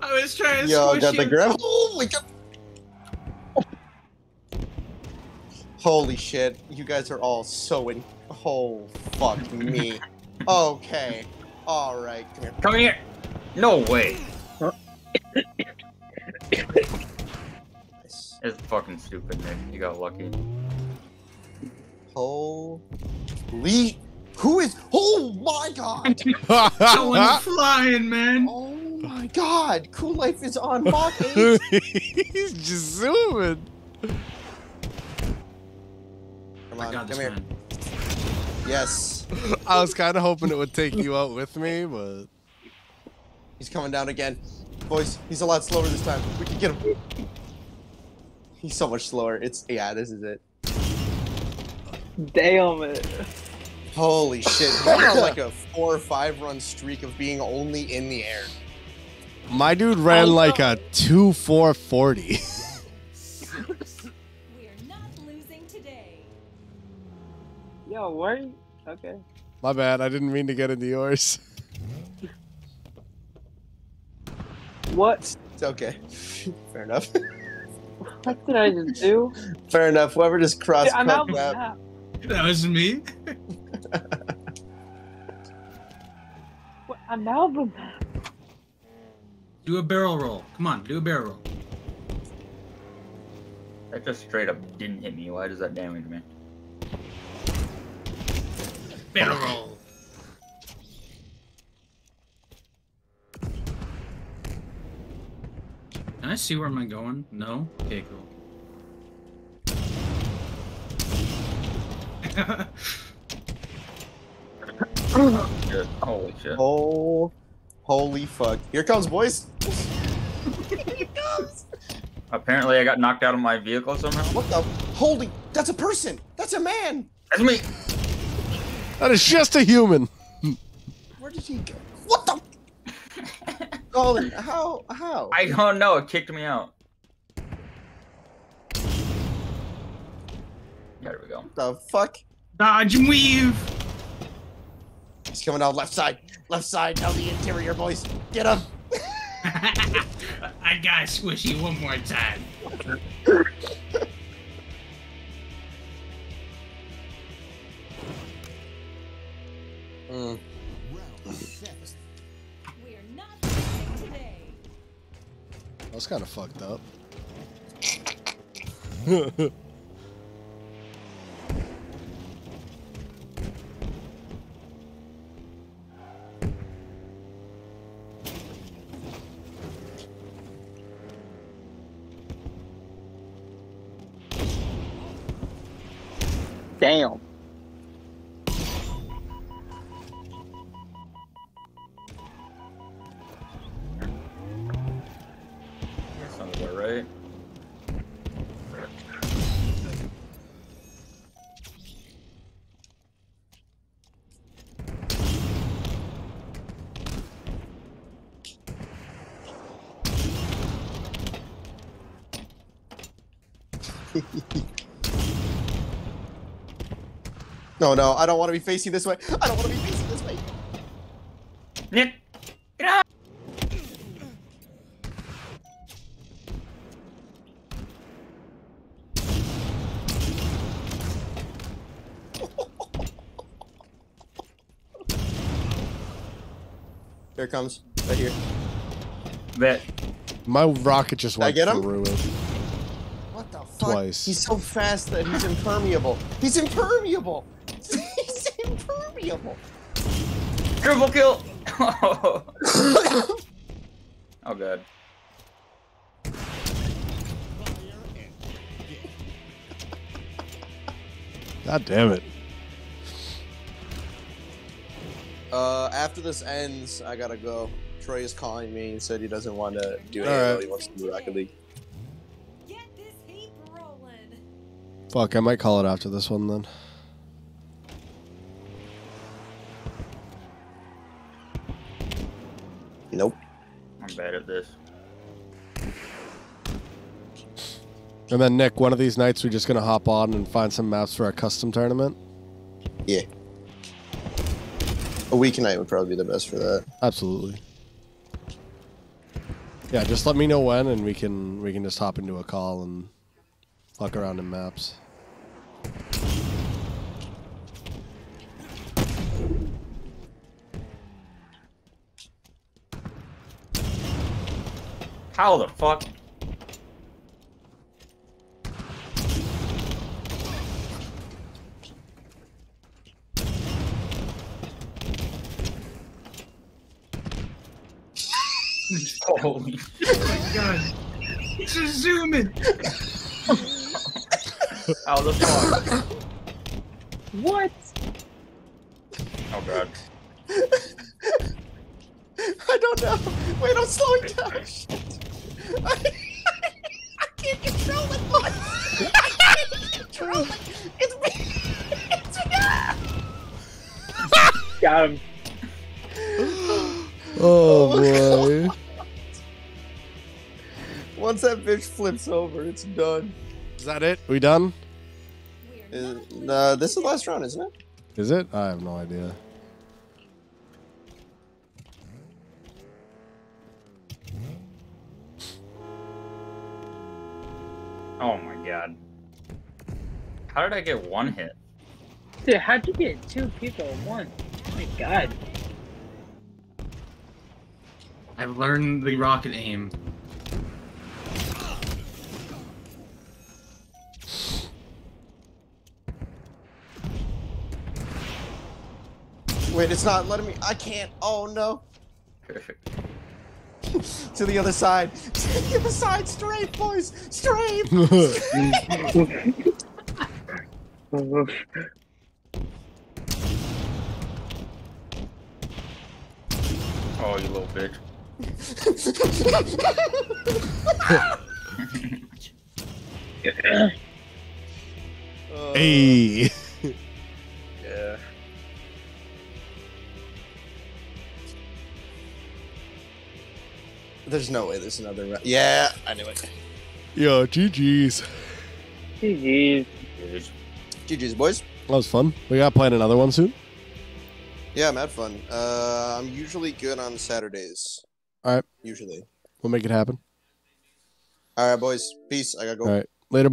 Speaker 4: I was trying to
Speaker 1: Yo,
Speaker 4: squish
Speaker 1: got the
Speaker 4: you.
Speaker 1: grab. Holy god. Holy shit. You guys are all so in. Oh, fuck me. Okay. Alright, come here.
Speaker 3: Come here. No way.
Speaker 1: Nice.
Speaker 3: It's fucking stupid, Nick. You got lucky.
Speaker 1: Holy. Lee, who is. Oh my god!
Speaker 4: That one's flying, man.
Speaker 1: Oh my god! Cool Life is on Mach 8!
Speaker 2: He's just zooming.
Speaker 1: Come
Speaker 4: I
Speaker 1: on,
Speaker 4: got
Speaker 1: come
Speaker 4: this,
Speaker 1: here.
Speaker 4: man.
Speaker 1: Yes.
Speaker 2: I was kind of hoping it would take you out with me, but
Speaker 1: He's coming down again. Boys, he's a lot slower this time. We can get him. He's so much slower. It's. Yeah, this is it.
Speaker 5: Damn it.
Speaker 1: Holy shit. We're on like a four or five run streak of being only in the air.
Speaker 2: my dude ran
Speaker 5: Oh,
Speaker 2: like
Speaker 5: no.
Speaker 2: a two four forty.
Speaker 7: We are not losing today.
Speaker 5: Yo, where? you- Okay.
Speaker 2: My bad. I didn't mean to get into yours.
Speaker 5: What?
Speaker 1: It's okay. Fair enough.
Speaker 5: What did I just do?
Speaker 1: Fair enough. Whoever just crossed
Speaker 5: Dude, I'm out the
Speaker 1: that.
Speaker 4: That was me.
Speaker 5: What? I'm out of the map.
Speaker 4: Do a barrel roll. Come on, do a barrel roll.
Speaker 3: That just straight up didn't hit me. Why does that damage me?
Speaker 4: Barrel roll. Can I see where am I going? No? Okay, cool.
Speaker 3: Shit. Holy shit.
Speaker 1: Oh, holy fuck. Here comes, boys. Here comes.
Speaker 3: Apparently, I got knocked out of my vehicle somehow.
Speaker 1: What the? Holy. That's a person. That's a man.
Speaker 3: That's me.
Speaker 2: That is just a human.
Speaker 1: Where did he go? What the? Colin, how? How?
Speaker 3: I don't know. It kicked me out. There we go.
Speaker 1: the fuck?
Speaker 4: Dodge and weave.
Speaker 1: He's coming out left side. Left side. Now the interior, boys. Get him.
Speaker 4: I got squishy one more time.
Speaker 1: Mm.
Speaker 7: We are not losing today.
Speaker 2: That was kind of fucked up.
Speaker 1: No, no. I don't want to be facing this way. I don't want to be facing this way.
Speaker 3: Nick, get out!
Speaker 1: Here it comes. Right here.
Speaker 3: Bet.
Speaker 2: My rocket just
Speaker 1: went I get him?
Speaker 2: through it.
Speaker 1: What the fuck?
Speaker 2: Twice.
Speaker 1: He's so fast that he's impermeable. He's impermeable. He's impermeable.
Speaker 3: Triple kill! oh, god.
Speaker 2: God damn it.
Speaker 1: Uh, after this ends, I gotta go. Troy is calling me and said he doesn't want to do
Speaker 2: All
Speaker 1: it.
Speaker 2: right.
Speaker 1: He wants to do Rocket League.
Speaker 7: Get this heat rolling.
Speaker 2: Fuck, I might call it after this one then.
Speaker 1: Nope.
Speaker 3: I'm bad at this.
Speaker 2: And then Nick, one of these nights we're just gonna hop on and find some maps for our custom tournament.
Speaker 1: Yeah. A weeknight would probably be the best for that.
Speaker 2: Absolutely. Yeah, just let me know when, and we can we can just hop into a call and fuck around in maps.
Speaker 3: How the fuck? Holy.
Speaker 4: Oh my god. He's just zooming.
Speaker 3: How the fuck?
Speaker 5: What?
Speaker 1: Flips over, it's done.
Speaker 2: Is that it? We done?
Speaker 7: We are not losing
Speaker 1: uh, this is the last round, isn't it?
Speaker 2: Is it? I have no idea.
Speaker 3: Oh my god. How did I get one hit?
Speaker 5: Dude, how'd you get two people at once? Oh my god.
Speaker 4: I've learned the rocket aim.
Speaker 1: Wait, it's not letting me. I can't. Oh no. to the other side. To the other side. Straight, boys. Straight.
Speaker 3: Oh, you little bitch.
Speaker 2: Hey.
Speaker 1: There's no way there's another round. Yeah, I knew it.
Speaker 2: Yo, GG's.
Speaker 5: GG's.
Speaker 1: GG's, boys.
Speaker 2: That was fun. We got to plan another one soon.
Speaker 1: Yeah, I'm had fun. Uh, I'm usually good on Saturdays.
Speaker 2: All right.
Speaker 1: Usually.
Speaker 2: We'll make it happen.
Speaker 1: All right, boys. Peace. I gotta go.
Speaker 2: All right. Later,